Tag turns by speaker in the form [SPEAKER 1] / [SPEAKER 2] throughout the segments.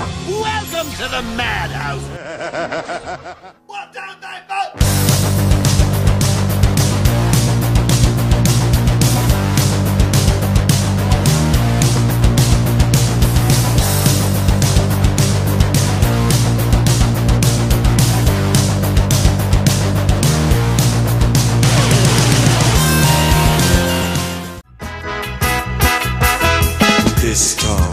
[SPEAKER 1] Welcome to the madhouse. what don't they vote?
[SPEAKER 2] This storm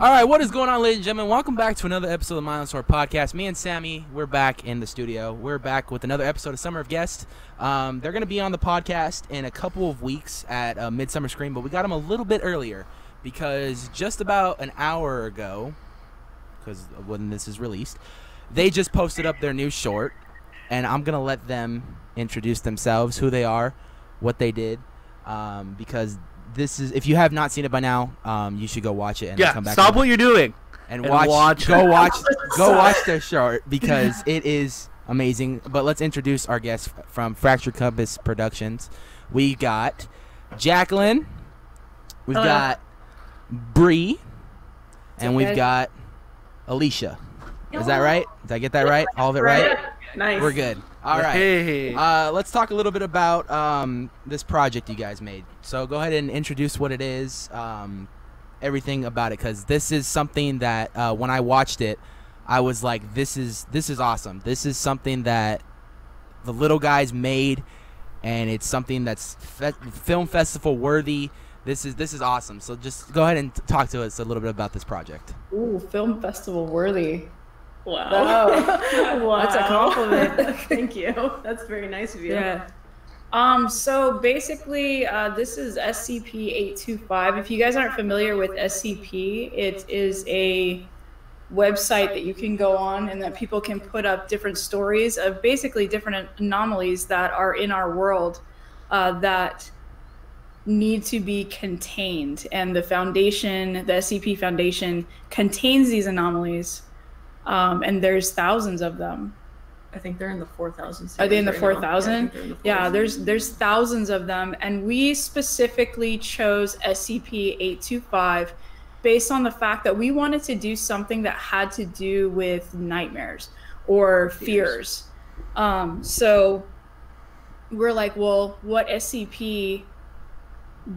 [SPEAKER 2] All
[SPEAKER 3] right, what is going on, ladies and gentlemen? Welcome back to another episode of the Store Podcast. Me and Sammy, we're back in the studio. We're back with another episode of Summer of Guest. Um, they're going to be on the podcast in a couple of weeks at uh, Midsummer Scream, but we got them a little bit earlier because just about an hour ago, because when this is released, they just posted up their new short, and I'm going to let them introduce themselves, who they are, what they did, um, because this is if you have not seen it by now, um, you should go watch it and
[SPEAKER 4] Yeah,
[SPEAKER 3] come back
[SPEAKER 4] stop
[SPEAKER 3] and-
[SPEAKER 4] what you're doing.
[SPEAKER 3] and,
[SPEAKER 4] and
[SPEAKER 3] watch,
[SPEAKER 4] watch-
[SPEAKER 3] go watch go watch their short because it is amazing. But let's introduce our guests from Fractured Compass Productions. We got Jacqueline, we've
[SPEAKER 5] Hello.
[SPEAKER 3] got Bree, and we've got Alicia. Is that right? Did I get that right? All of it right?
[SPEAKER 5] Nice.
[SPEAKER 3] We're good. All right.
[SPEAKER 4] Hey.
[SPEAKER 3] Uh, let's talk a little bit about um, this project you guys made. So go ahead and introduce what it is, um, everything about it, because this is something that uh, when I watched it, I was like, "This is this is awesome. This is something that the little guys made, and it's something that's fe- film festival worthy. This is this is awesome. So just go ahead and t- talk to us a little bit about this project.
[SPEAKER 5] Ooh, film festival worthy.
[SPEAKER 6] Wow.
[SPEAKER 5] Wow.
[SPEAKER 6] wow.
[SPEAKER 5] That's a compliment.
[SPEAKER 6] Thank you. That's very nice of you.
[SPEAKER 5] Yeah. Um, so basically, uh, this is SCP-825. If you guys aren't familiar with SCP, it is a website that you can go on and that people can put up different stories of basically different anomalies that are in our world uh, that need to be contained. And the foundation, the SCP Foundation, contains these anomalies. Um, and there's thousands of them.
[SPEAKER 6] I think they're in the 4,000.
[SPEAKER 5] Are they in the
[SPEAKER 6] right
[SPEAKER 5] 4,000?
[SPEAKER 6] Yeah, I think they're in the
[SPEAKER 5] Yeah, there's there's thousands of them, and we specifically chose SCP-825 based on the fact that we wanted to do something that had to do with nightmares or fears. Um, so we're like, well, what SCP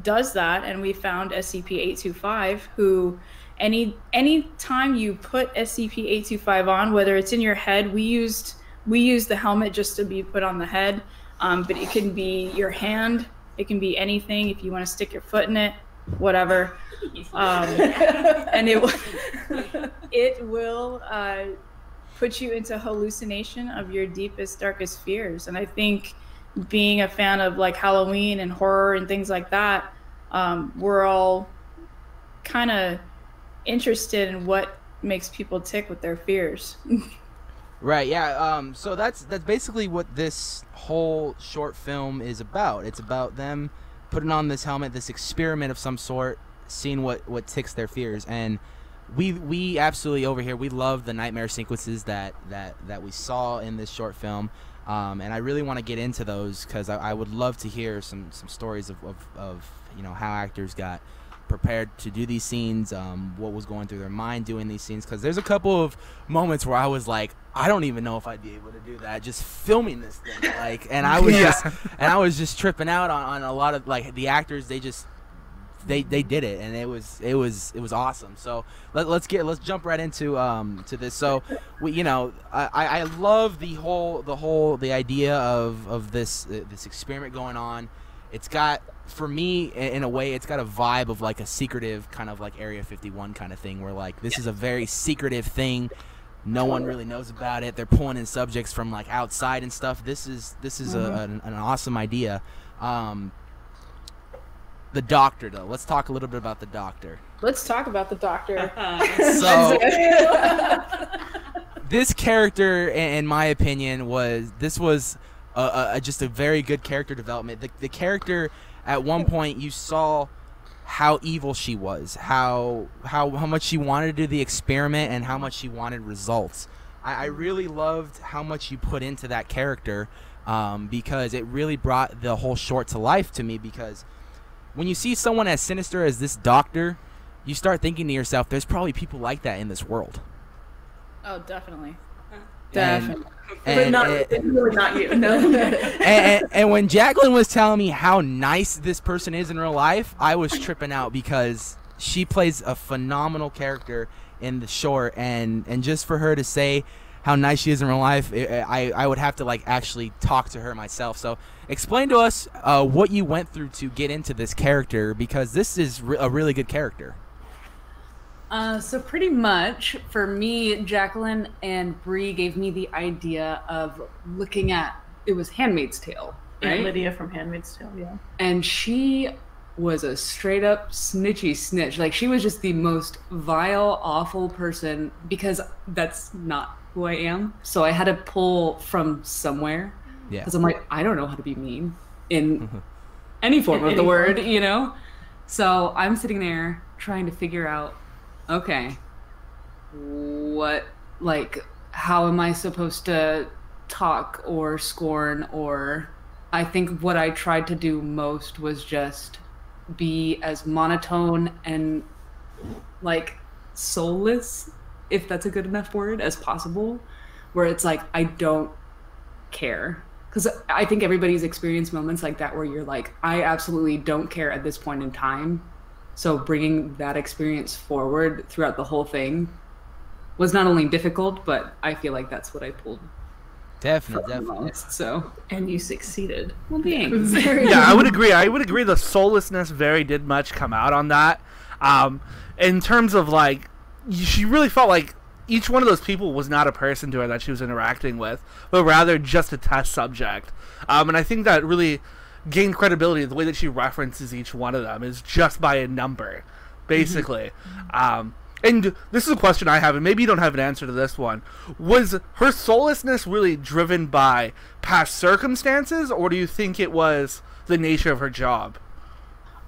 [SPEAKER 5] does that? And we found SCP-825, who any any time you put SCP-825 on, whether it's in your head, we used we use the helmet just to be put on the head, um, but it can be your hand, it can be anything. If you want to stick your foot in it, whatever, um, and it will it will uh, put you into hallucination of your deepest, darkest fears. And I think being a fan of like Halloween and horror and things like that, um, we're all kind of interested in what makes people tick with their fears.
[SPEAKER 3] Right. Yeah. Um. So that's that's basically what this whole short film is about. It's about them putting on this helmet, this experiment of some sort, seeing what what ticks their fears, and we we absolutely over here we love the nightmare sequences that that that we saw in this short film. Um, and I really want to get into those because I, I would love to hear some some stories of, of, of you know how actors got prepared to do these scenes, um, what was going through their mind doing these scenes. Because there's a couple of moments where I was like, I don't even know if I'd be able to do that. Just filming this thing, like, and I was
[SPEAKER 4] Yeah.
[SPEAKER 3] just, and I was just tripping out on, on a lot of like the actors. They just, they they did it, and it was it was it was awesome. So let, let's get let's jump right into um to this. So we you know I, I I love the whole the whole the idea of of this uh, this experiment going on. It's got for me in a way it's got a vibe of like a secretive kind of like Area 51 kind of thing where like this is a very secretive thing. No one really knows about it. They're pulling in subjects from like outside and stuff. This is this is a, an, an awesome idea. Um, the doctor though. Let's talk a little bit about the doctor.
[SPEAKER 5] Let's talk about the doctor.
[SPEAKER 3] So this character, in my opinion, was this was a, a, a- just a very good character development. The, the character, at one point, you saw how evil she was, how how how much she wanted to do the experiment, and how much she wanted results. I, I really loved how much you put into that character um, because it really brought the whole short to life to me. Because when you see someone as sinister as this doctor, you start thinking to yourself, "There's probably people like that in this world."
[SPEAKER 5] Oh, definitely.
[SPEAKER 3] And-
[SPEAKER 5] Definitely.
[SPEAKER 6] But
[SPEAKER 3] and-
[SPEAKER 6] not
[SPEAKER 3] and-
[SPEAKER 6] really not you. No.
[SPEAKER 3] and, and, and when Jacqueline was telling me how nice this person is in real life, I was tripping out because she plays a phenomenal character in the short, and and just for her to say how nice she is in real life, it, I I would have to like actually talk to her myself. So explain to us uh, what you went through to get into this character because this is re- a really good character.
[SPEAKER 4] Uh, so pretty much for me, Jacqueline and Bree gave me the idea of looking at it was Handmaid's Tale,
[SPEAKER 6] And
[SPEAKER 4] right?
[SPEAKER 6] Lydia from Handmaid's Tale, yeah.
[SPEAKER 4] and she was a straight up snitchy snitch. Like she was just the most vile, awful person because that's not who I am. So I had to pull from somewhere
[SPEAKER 3] Yeah.
[SPEAKER 4] because I'm like, I don't know how to be mean in any form
[SPEAKER 6] In
[SPEAKER 4] of the
[SPEAKER 6] any
[SPEAKER 4] word, you know? So I'm sitting there trying to figure out, okay, what, like, how am I supposed to talk or scorn or. I think what I tried to do most was just be as monotone and like soulless, if that's a good enough word, as possible, where it's like, I don't care. Because I think everybody's experienced moments like that where you're like, I absolutely don't care at this point in time. So bringing that experience forward throughout the whole thing was not only difficult, but I feel like that's what I pulled
[SPEAKER 3] Definitely, definitely.
[SPEAKER 4] most. So,
[SPEAKER 6] And you succeeded.
[SPEAKER 4] well, thanks.
[SPEAKER 6] Very
[SPEAKER 7] yeah, I would agree. I would agree. The soullessness very did much come out on that. Um, in terms of like, she really felt like each one of those people was not a person to her that she was interacting with, but rather just a test subject. Um, and I think that really gained credibility. The way that she references each one of them is just by a number, basically. Um, and this is a question I have, and maybe you don't have an answer to this one. Was her soullessness really driven by past circumstances, or do you think it was the nature of her job?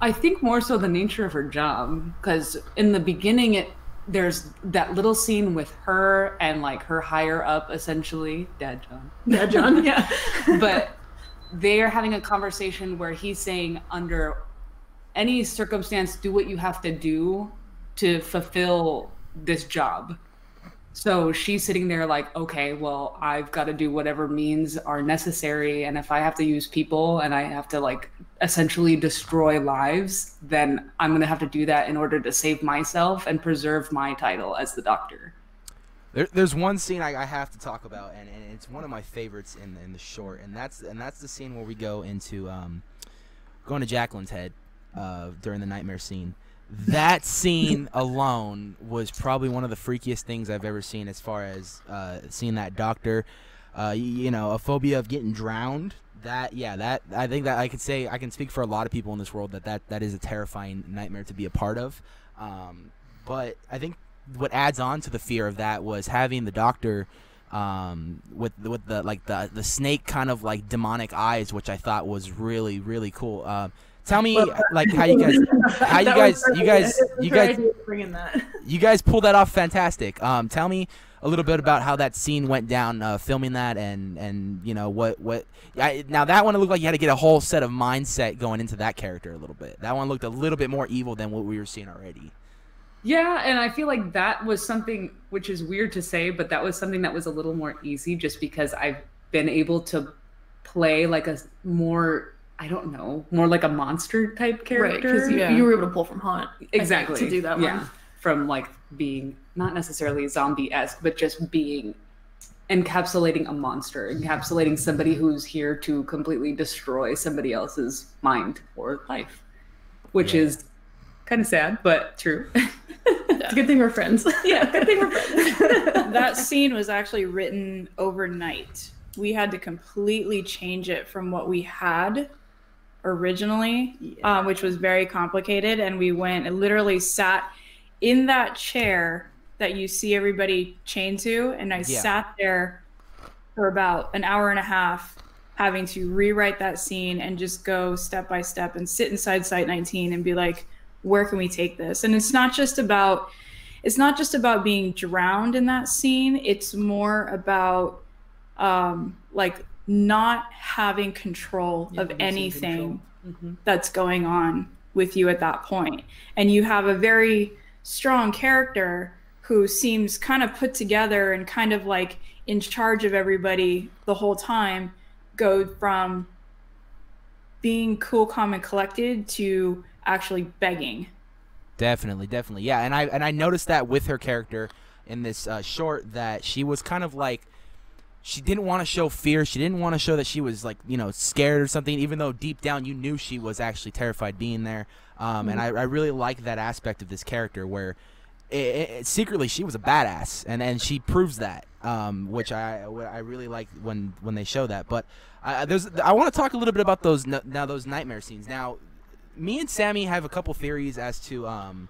[SPEAKER 4] I think more so the nature of her job because in the beginning it there's that little scene with her and like her higher up essentially dad John
[SPEAKER 6] Dad John. Yeah.
[SPEAKER 4] but they're having a conversation where he's saying under any circumstance do what you have to do to fulfill this job. So she's sitting there like okay well i've got to do whatever means are necessary and if i have to use people and i have to like essentially destroy lives then i'm going to have to do that in order to save myself and preserve my title as the doctor
[SPEAKER 3] There, there's one scene I, I have to talk about, and, and it's one of my favorites in in the short, and that's and that's the scene where we go into um, going to Jacqueline's head uh, during the nightmare scene. That scene alone was probably one of the freakiest things I've ever seen, as far as uh, seeing that doctor. Uh, you know, a phobia of getting drowned. That yeah, that I think that I could say I can speak for a lot of people in this world that that, that is a terrifying nightmare to be a part of. Um, but I think what adds on to the fear of that was having the doctor um, with with the like the the snake kind of like demonic eyes, which I thought was really really cool. Uh, tell me like how you guys how you guys you guys you guys you guys pulled that off fantastic. Um, tell me a little bit about how that scene went down, uh, filming that, and and you know what what. I, now that one looked like you had to get a whole set of mindset going into that character a little bit. That one looked a little bit more evil than what we were seeing already.
[SPEAKER 4] Yeah, and I feel like that was something which is weird to say, but that was something that was a little more easy just because I've been able to play like a more I don't know, more like a monster type
[SPEAKER 6] Right,
[SPEAKER 4] character.
[SPEAKER 6] because you,
[SPEAKER 5] Yeah.
[SPEAKER 6] you were able to pull from Haunt. I think,
[SPEAKER 4] exactly
[SPEAKER 6] To do that
[SPEAKER 4] yeah.
[SPEAKER 6] one.
[SPEAKER 4] From like being not necessarily zombie esque, but just being encapsulating a monster, encapsulating somebody who's here to completely destroy somebody else's mind or life. Which
[SPEAKER 3] Yeah.
[SPEAKER 4] is kind of sad, but true.
[SPEAKER 6] It's a good thing we're friends.
[SPEAKER 4] yeah, good thing we're friends.
[SPEAKER 5] that scene was actually written overnight. We had to completely change it from what we had originally, uh, which was very complicated. And we went and literally sat in that chair that you see everybody chained to. And I
[SPEAKER 3] Yeah.
[SPEAKER 5] sat there for about an hour and a half having to rewrite that scene and just go step by step and sit inside Site 19 and be like, where can we take this? And it's not just about it's not just about being drowned in that scene. It's more about um, like not having control
[SPEAKER 6] Yeah,
[SPEAKER 5] of anything
[SPEAKER 6] control. Mhm.
[SPEAKER 5] that's going on with you at that point. And you have a very strong character who seems kind of put together and kind of like in charge of everybody the whole time, go from being cool, calm, and collected to actually begging.
[SPEAKER 3] Definitely, definitely, yeah. And I and I noticed that with her character in this uh, short that she was kind of like she didn't want to show fear. She didn't want to show that she was like you know scared or something, even though deep down you knew she was actually terrified being there. Um, And I, I really like that aspect of this character where it, it, secretly she was a badass, and and she proves that, um, which I I really like when when they show that. But I, there's I want to talk a little bit about those now those nightmare scenes now me and Sammy have a couple theories as to um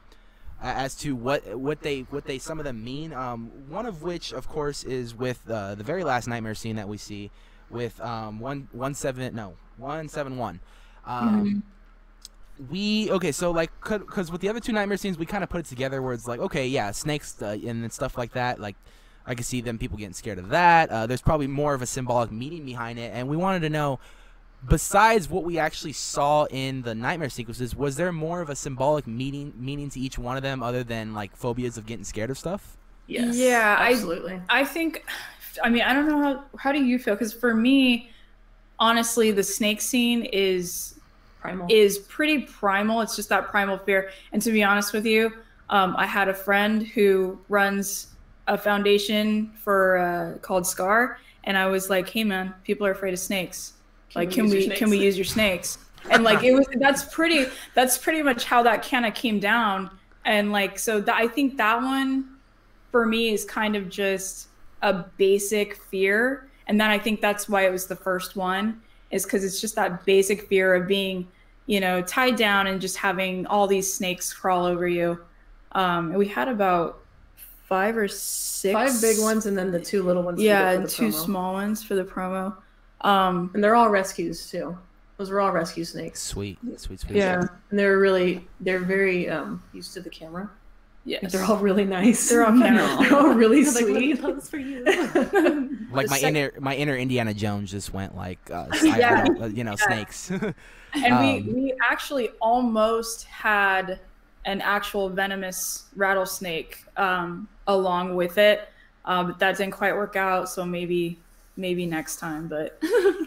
[SPEAKER 3] as to what what they what they some of them mean. Um, one of which, of course, is with uh, the very last nightmare scene that we see with um one one seven no one seven one. Um, we okay so like because with the other two nightmare scenes we kind of put it together where it's like okay yeah snakes uh, and stuff like that like i could see them people getting scared of that uh, there's probably more of a symbolic meaning behind it and we wanted to know besides what we actually saw in the nightmare sequences was there more of a symbolic meaning meaning to each one of them other than like phobias of getting scared of stuff
[SPEAKER 6] Yes.
[SPEAKER 5] Yeah, I-
[SPEAKER 6] absolutely.
[SPEAKER 5] I think, I mean, I don't know how, how do you feel? Because for me, honestly, the snake scene is
[SPEAKER 6] Primal.
[SPEAKER 5] is pretty primal. It's just that primal fear. And to be honest with you, um, I had a friend who runs a foundation for uh, called Scar, and I was like, "Hey, man, people are afraid of snakes. Like,
[SPEAKER 6] we
[SPEAKER 5] can we can we use your snakes?" And like, it was that's pretty that's pretty much how that kind of came down. And like, so that, I think that one for me is kind of just a basic fear, and then I think that's why it was the first one is because it's just that basic fear of being you know, tied down and just having all these snakes crawl over you. Um, we had about five or six.
[SPEAKER 6] Five big ones and then the two little ones.
[SPEAKER 5] Yeah, and two
[SPEAKER 6] promo.
[SPEAKER 5] small ones for the promo. Um,
[SPEAKER 6] And they're all rescues too. Those were all rescue snakes.
[SPEAKER 3] sweet sweet sweet
[SPEAKER 5] yeah.
[SPEAKER 6] And they're really, they're very um, used to the camera.
[SPEAKER 5] Yes.
[SPEAKER 6] They're all really nice.
[SPEAKER 5] They're all camera.
[SPEAKER 6] they're all really
[SPEAKER 5] They're like,
[SPEAKER 6] sweet.
[SPEAKER 5] for you.
[SPEAKER 3] like my
[SPEAKER 5] sec-
[SPEAKER 3] inner my inner indiana jones just went like uh,
[SPEAKER 5] Yeah.
[SPEAKER 3] uh, you know snakes
[SPEAKER 5] and
[SPEAKER 3] Um,
[SPEAKER 5] we, we actually almost had an actual venomous rattlesnake um, along with it uh, but that didn't quite work out so maybe maybe next time but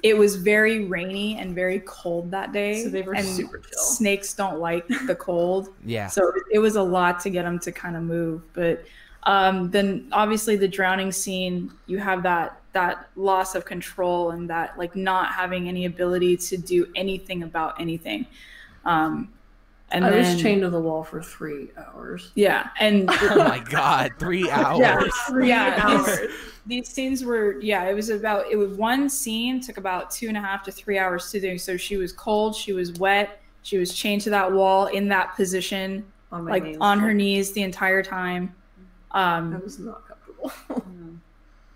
[SPEAKER 5] it was very rainy and very cold that day.
[SPEAKER 6] So they were
[SPEAKER 5] and
[SPEAKER 6] super chill.
[SPEAKER 5] snakes don't like the cold.
[SPEAKER 3] Yeah.
[SPEAKER 5] So it was a lot to get them to kind of move but um, then obviously the drowning scene you have that that loss of control and that like not having any ability to do anything about anything. Um, and
[SPEAKER 6] I
[SPEAKER 5] then
[SPEAKER 6] was chained to the wall for three hours.
[SPEAKER 5] yeah and
[SPEAKER 3] oh my god three hours
[SPEAKER 5] yeah,
[SPEAKER 6] Three
[SPEAKER 5] yeah
[SPEAKER 6] hours.
[SPEAKER 5] these, these scenes were yeah it was about it was one scene took about two and a half to three hours to do so she was cold she was wet she was chained to that wall in that position
[SPEAKER 6] On my
[SPEAKER 5] like
[SPEAKER 6] knees.
[SPEAKER 5] on her knees the entire time
[SPEAKER 6] I
[SPEAKER 5] um
[SPEAKER 6] was not comfortable.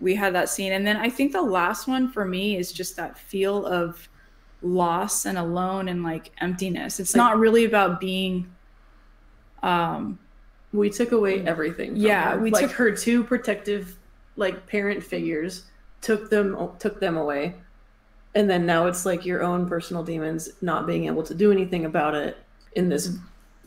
[SPEAKER 5] we had that scene and then i think the last one for me is just that feel of loss and alone and like emptiness it's
[SPEAKER 6] Like-
[SPEAKER 5] not really about being um
[SPEAKER 6] we took away everything.
[SPEAKER 5] Yeah,
[SPEAKER 6] her.
[SPEAKER 5] we
[SPEAKER 6] like
[SPEAKER 5] took-
[SPEAKER 6] her two protective, like parent figures took them took them away, and then now it's like your own personal demons not being able to do anything about it in this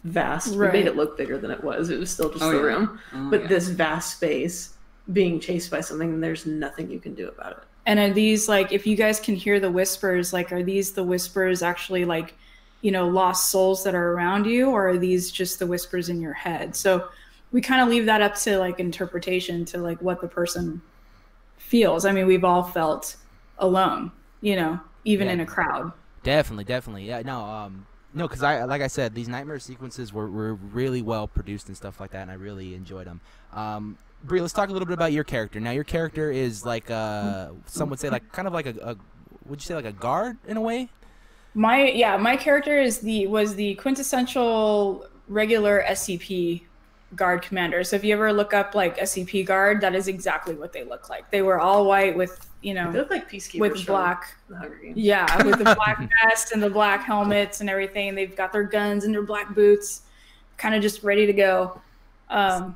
[SPEAKER 6] vast. We
[SPEAKER 5] Right.
[SPEAKER 6] made it look bigger than it was. It was still just
[SPEAKER 4] Oh,
[SPEAKER 6] the
[SPEAKER 4] yeah.
[SPEAKER 6] room,
[SPEAKER 4] Oh,
[SPEAKER 6] but
[SPEAKER 4] yeah.
[SPEAKER 6] this vast space being chased by something, and there's nothing you can do about it.
[SPEAKER 5] And are these like if you guys can hear the whispers like are these the whispers actually like you know lost souls that are around you or are these just the whispers in your head so we kind of leave that up to like interpretation to like what the person feels i mean we've all felt alone you know even
[SPEAKER 3] Yeah.
[SPEAKER 5] in a crowd
[SPEAKER 3] Definitely, definitely. Yeah, no, um, no, because I, like I said, these nightmare sequences were, were really well produced and stuff like that, and I really enjoyed them. Um, Brie, let's talk a little bit about your character. Now, your character is like, uh, some would say like kind of like a, a would you say like a guard in a way?
[SPEAKER 5] My yeah, my character is the was the quintessential regular SCP guard commander. So if you ever look up like SCP guard, that is exactly what they look like. They were all white with you know
[SPEAKER 6] They
[SPEAKER 5] know
[SPEAKER 6] look like peacekeepers
[SPEAKER 5] with black
[SPEAKER 6] the Hunger Games.
[SPEAKER 5] yeah with the black vest and the black helmets and everything. They've got their guns and their black boots. kind of just ready to go. Um,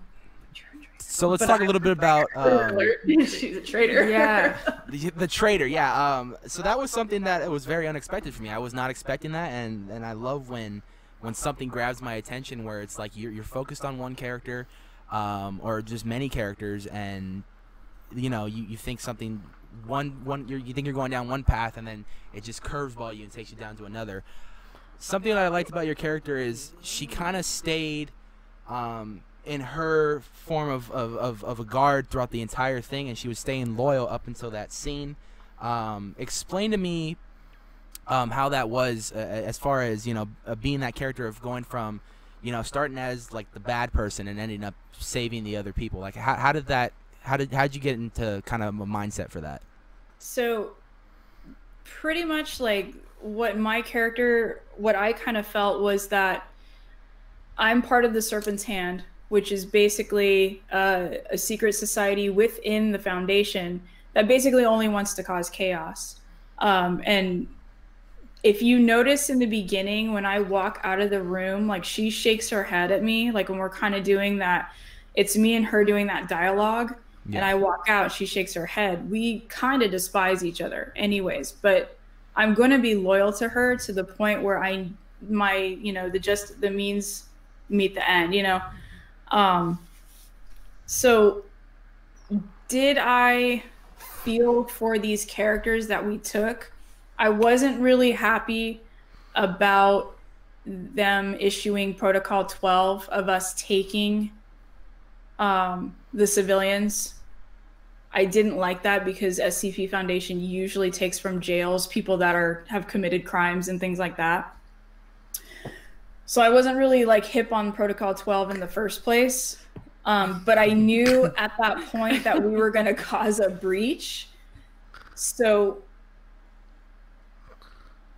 [SPEAKER 3] So let's
[SPEAKER 5] But
[SPEAKER 3] talk a little bit about um,
[SPEAKER 6] She's a traitor.
[SPEAKER 5] yeah,
[SPEAKER 3] the, the traitor. Yeah. Um. So that was something that was very unexpected for me. I was not expecting that, and and I love when when something grabs my attention where it's like you're you're focused on one character, um, or just many characters, and you know you, you think something one one you're, you think you're going down one path, and then it just curveball you and takes you down to another. Something that I liked about your character is she kind of stayed um, in her form of, of, of, of a guard throughout the entire thing, and she was staying loyal up until that scene. Um, explain to me um, how that was uh, as far as you know uh, being that character of going from you know starting as like the bad person and ending up saving the other people. Like how, how did that how did how did you get into kind of a mindset for that?
[SPEAKER 5] So, pretty much like what my character, what I kind of felt was that I'm part of the Serpent's Hand, which is basically uh, a secret society within the Foundation that basically only wants to cause chaos. Um, and if you notice in the beginning when I walk out of the room, like she shakes her head at me, like when we're kind of doing that, it's me and her doing that dialogue and I walk out, she shakes her head. We kind of despise each other, anyways. But I'm going to be loyal to her to the point where I, my, you know, the just the means meet the end. You know, um. So, did I feel for these characters that we took? I wasn't really happy about them issuing Protocol 12 of us taking um, the civilians. I didn't like that because SCP Foundation usually takes from jails people that are have committed crimes and things like that. So I wasn't really like hip on Protocol 12 in the first place. Um, but I knew at that point that we were going to cause a breach. So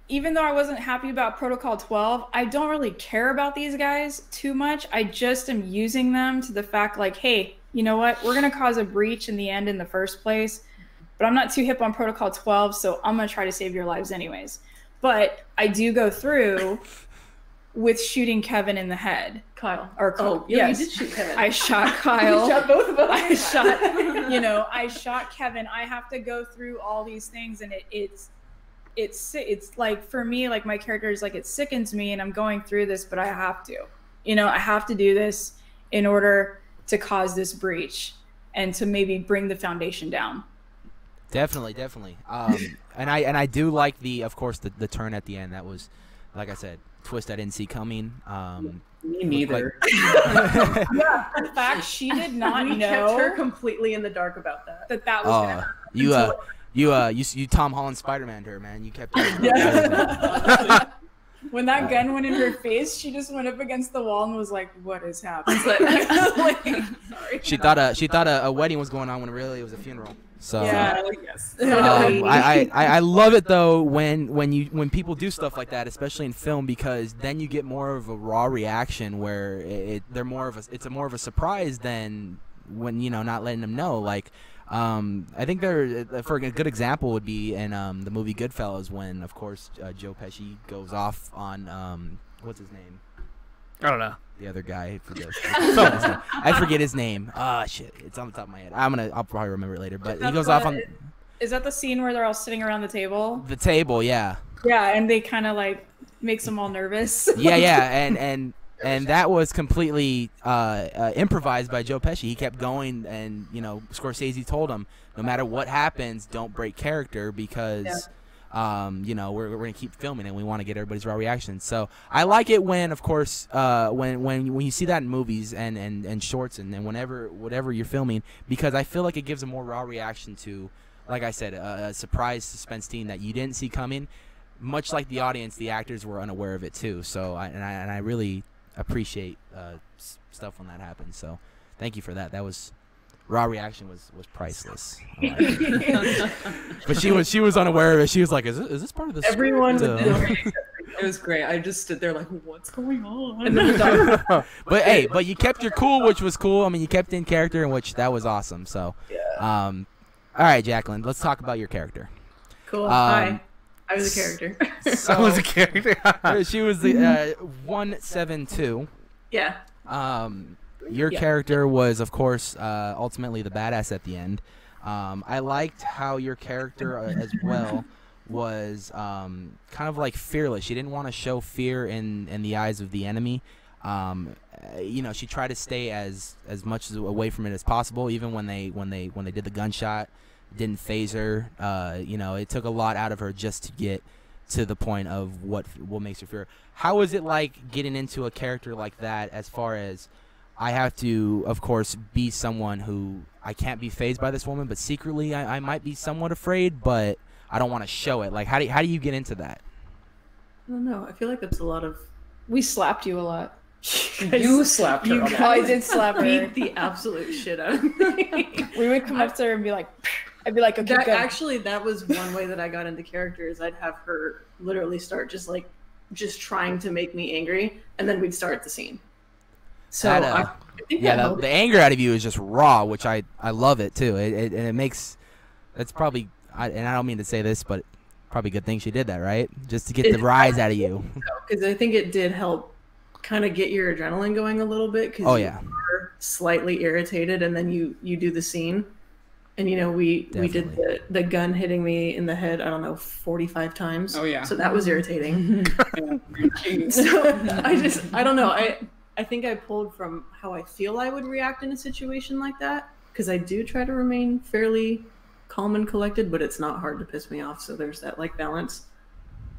[SPEAKER 5] even though I wasn't happy about Protocol 12, I don't really care about these guys too much. I just am using them to the fact like, hey, you know what? We're going to cause a breach in the end in the first place. But I'm not too hip on Protocol 12, so I'm going to try to save your lives anyways. But I do go through with shooting Kevin in the head.
[SPEAKER 6] Kyle.
[SPEAKER 5] Or
[SPEAKER 6] Oh,
[SPEAKER 5] yes.
[SPEAKER 6] you did shoot Kevin.
[SPEAKER 5] I shot Kyle.
[SPEAKER 6] You shot both of them.
[SPEAKER 5] I shot, you know, I shot Kevin. I have to go through all these things, and it, it's, it's, it's like for me, like my character is like it sickens me, and I'm going through this, but I have to, you know, I have to do this in order to cause this breach and to maybe bring the foundation down.
[SPEAKER 3] Definitely, definitely. Um, and I and I do like the, of course, the, the turn at the end. That was, like I said, twist I didn't see coming. Um,
[SPEAKER 4] Me neither.
[SPEAKER 5] In fact, she did not
[SPEAKER 6] we kept her
[SPEAKER 5] know
[SPEAKER 6] completely in the dark about that.
[SPEAKER 5] that that was gonna
[SPEAKER 3] oh, you uh, you uh, you you Tom Holland Spider Man her man. You kept. yeah.
[SPEAKER 5] when that gun went in her face, she just went up against the wall and was like, "What is happening?"
[SPEAKER 6] Like, sorry.
[SPEAKER 3] she thought a she thought a, a wedding was going on when really it was a funeral. So.
[SPEAKER 5] Yeah.
[SPEAKER 6] yes.
[SPEAKER 3] Um, I, I, I love it though when when you when people do stuff like that, especially in film, because then you get more of a raw reaction where it, it they're more of a it's a more of a surprise than when you know not letting them know. Like um, I think there for a good example would be in um, the movie Goodfellas when of course uh, Joe Pesci goes off on um, what's his name
[SPEAKER 7] I don't know.
[SPEAKER 3] The other guy I forget. I forget his name. Ah shit, it's on the top of my head. I'm gonna I'll probably remember it later. But he goes off on
[SPEAKER 5] Is that the scene where they're all sitting around the table?
[SPEAKER 3] the table. Yeah.
[SPEAKER 5] Yeah, and they kind of like makes them all nervous.
[SPEAKER 3] yeah, yeah, and and and that was completely uh, uh, improvised by Joe Pesci. He kept going, and you know, Scorsese told him, no matter what happens, don't break character because. Um, you know, we're, we're gonna keep filming and we want to get everybody's raw reactions. So I like it when, of course, uh, when when when you see that in movies and and, and shorts and, and whenever whatever you're filming, because I feel like it gives a more raw reaction to, like I said, a, a surprise suspense scene that you didn't see coming. Much like the audience, the actors were unaware of it too. So I and I, and I really appreciate uh, stuff when that happens. So thank you for that. That was raw reaction was was priceless. I but she was she was unaware of it. She was like, "Is this, is this part of the script?"
[SPEAKER 6] Everyone
[SPEAKER 3] Uh,
[SPEAKER 6] would
[SPEAKER 4] It was great. I just stood there like, what's going on?
[SPEAKER 6] And then the dog.
[SPEAKER 3] but hey, but you kept your cool, which was cool. I mean, you kept in character, and which that was awesome. So, um, all right, Jacqueline, let's talk about your character.
[SPEAKER 6] Cool.
[SPEAKER 3] Um,
[SPEAKER 6] Hi. I was a character.
[SPEAKER 3] So
[SPEAKER 7] I was a character.
[SPEAKER 3] she was the uh, one seven two.
[SPEAKER 6] Yeah.
[SPEAKER 3] Um, your
[SPEAKER 6] Yeah.
[SPEAKER 3] character was, of course, uh, ultimately the badass at the end. Um, I liked how your character uh, as well was um, kind of like fearless. She didn't want to show fear in in the eyes of the enemy. Um, uh, you know, she tried to stay as as much as away from it as possible. Even when they when they when they did the gunshot, didn't phase her. Uh, you know, it took a lot out of her just to get to the point of what what makes her fear. How is it like getting into a character like that? As far as I have to, of course, be someone who I can't be phased by this woman, but secretly I, I might be somewhat afraid, but I don't want to show it. Like, how do you, how do you get into that?
[SPEAKER 6] I don't know. I feel like that's a lot of.
[SPEAKER 5] We slapped you a lot.
[SPEAKER 6] You slapped her.
[SPEAKER 5] You
[SPEAKER 6] a lot.
[SPEAKER 5] guys did slap her.
[SPEAKER 6] beat the absolute shit out of me.
[SPEAKER 5] We would come up to her and be like, I'd be like, okay,
[SPEAKER 6] that actually that was one way that I got into characters. I'd have her literally start just like just trying to make me angry, and then we'd start the scene. So
[SPEAKER 3] That, uh,
[SPEAKER 6] I, I think
[SPEAKER 3] Yeah,
[SPEAKER 6] that
[SPEAKER 3] the, the anger out of you is just raw, which I, I love it too. It, it, and it makes that's probably I, and I don't mean to say this, but probably a good thing she did that, right? Just to get the rise out of you.
[SPEAKER 6] because I think it did help kind of get your adrenaline going a little bit. Cause
[SPEAKER 3] Oh
[SPEAKER 6] you
[SPEAKER 3] yeah,
[SPEAKER 6] slightly irritated, and then you you do the scene, and you know we we did the the gun hitting me in the head. I don't know forty five times.
[SPEAKER 4] Oh, yeah.
[SPEAKER 6] So that was irritating. so I just I don't know I I think I pulled from how I feel I would react in a situation like that because I do try to remain fairly calm and collected, but it's not hard to piss me off. So there's that like balance.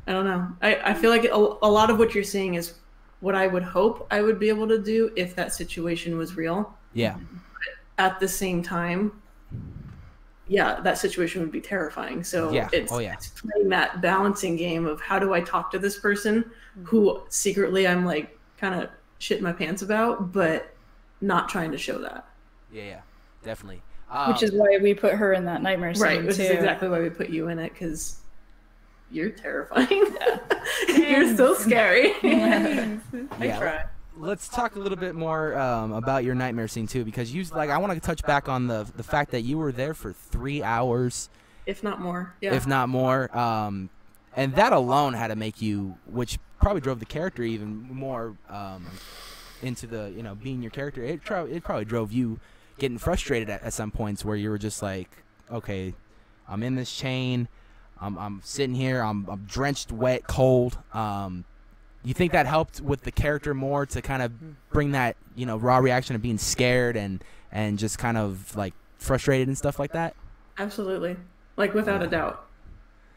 [SPEAKER 6] I don't know. I, I feel like a, a lot of what you're seeing is what I would hope I would be able to do if that situation was real.
[SPEAKER 3] yeah,
[SPEAKER 6] At the same time, yeah, that situation would be terrifying. So
[SPEAKER 3] Yeah.
[SPEAKER 6] it's,
[SPEAKER 3] Oh, yeah.
[SPEAKER 6] it's playing that balancing game of how do I talk to this person who secretly I'm like kind of shitting my pants about, but not trying to show that.
[SPEAKER 3] yeah, yeah, definitely. Um,
[SPEAKER 5] which is why we put her in that nightmare scene
[SPEAKER 6] Right, which
[SPEAKER 5] too.
[SPEAKER 6] is exactly why we put you in it because you're terrifying. you're so scary. I
[SPEAKER 3] Yeah.
[SPEAKER 6] try.
[SPEAKER 3] let's talk a little bit more um, about your nightmare scene too, because you like I want to touch back on the the fact that you were there for three hours,
[SPEAKER 6] If not more. Yeah.
[SPEAKER 3] if not more, um, and that alone had to make you, which probably drove the character even more um, into the you know being your character. It, tro- it probably drove you getting frustrated at, at some points where you were just like, okay, I'm in this chain. I'm, I'm sitting here. I'm, I'm drenched, wet, cold. Um, you think that helped with the character more to kind of bring that you know raw reaction of being scared and and just kind of like frustrated and stuff like that?
[SPEAKER 6] Absolutely. Like without a doubt.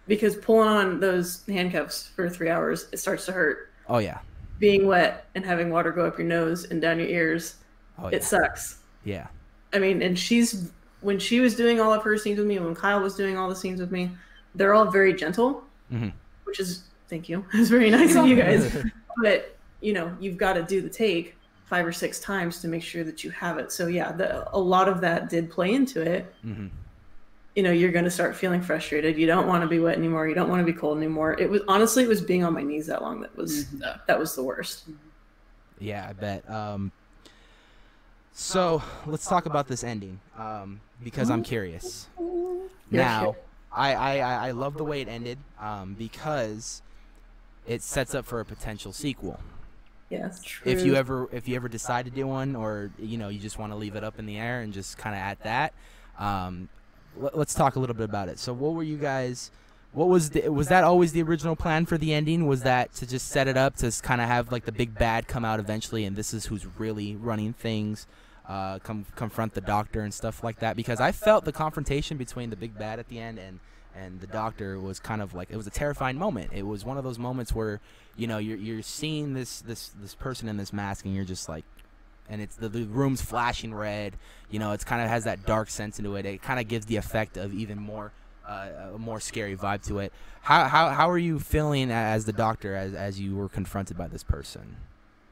[SPEAKER 6] Because pulling on those handcuffs for three hours, it starts to hurt.
[SPEAKER 3] Oh yeah.
[SPEAKER 6] Being wet and having water go up your nose and down your ears,
[SPEAKER 3] Oh yeah.
[SPEAKER 6] it sucks.
[SPEAKER 3] yeah.
[SPEAKER 6] I mean, and she's when she was doing all of her scenes with me, when Kyle was doing all the scenes with me, they're all very gentle,
[SPEAKER 3] Mhm.
[SPEAKER 6] which is thank you. It's very nice of you guys. but you know, you've got to do the take five or six times to make sure that you have it. So yeah, the, a lot of that did play into it.
[SPEAKER 3] Mhm.
[SPEAKER 6] You know, you're going to start feeling frustrated. You don't want to be wet anymore. You don't want to be cold anymore. It was honestly, it was being on my knees that long that was that was the worst.
[SPEAKER 3] Yeah, I bet. Um, so let's talk about this ending um, because I'm curious. Now, I, I, I I love the way it ended um, because it sets up for a potential sequel.
[SPEAKER 6] Yes. True.
[SPEAKER 3] If you ever if you ever decide to do one, or you know you just want to leave it up in the air and just kind of at that, um, let, let's talk a little bit about it. So, what were you guys? What was the, was that always the original plan for the ending? Was that to just set it up to kind of have like the big bad come out eventually, and this is who's really running things, uh, come confront the doctor and stuff like that? Because I felt the confrontation between the big bad at the end and and the doctor was kind of like it was a terrifying moment. It was one of those moments where you know you're you're seeing this this this person in this mask and you're just like and it's the, the room's flashing red you know it's kind of has that dark sense into it it kind of gives the effect of even more uh, a more scary vibe to it how, how how are you feeling as the doctor as as you were confronted by this person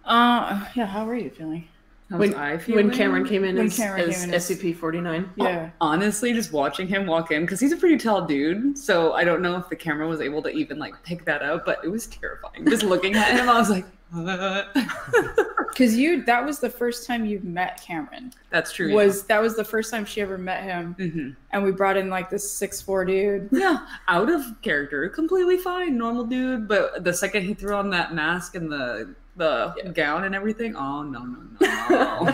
[SPEAKER 5] Uh, yeah. How are you feeling?
[SPEAKER 4] How
[SPEAKER 6] when,
[SPEAKER 4] was I
[SPEAKER 6] when? Cameron came in
[SPEAKER 5] When
[SPEAKER 6] as,
[SPEAKER 5] Cameron
[SPEAKER 6] as
[SPEAKER 5] as-
[SPEAKER 6] SCP-49.
[SPEAKER 5] Yeah.
[SPEAKER 4] Honestly, just watching him walk in because he's a pretty tall dude, so I don't know if the camera was able to even like pick that up, but it was terrifying. Just looking at him, I was like, "What?"
[SPEAKER 5] Because you, that was the first time you've met Cameron.
[SPEAKER 4] "That's true."
[SPEAKER 5] Was that was the first time she ever met him,
[SPEAKER 4] yeah. hmm
[SPEAKER 5] and we brought in like this six four dude.
[SPEAKER 4] yeah, out of character, completely fine, normal dude. But the second he threw on that mask and the the
[SPEAKER 6] Yeah.
[SPEAKER 4] gown and everything. Oh no no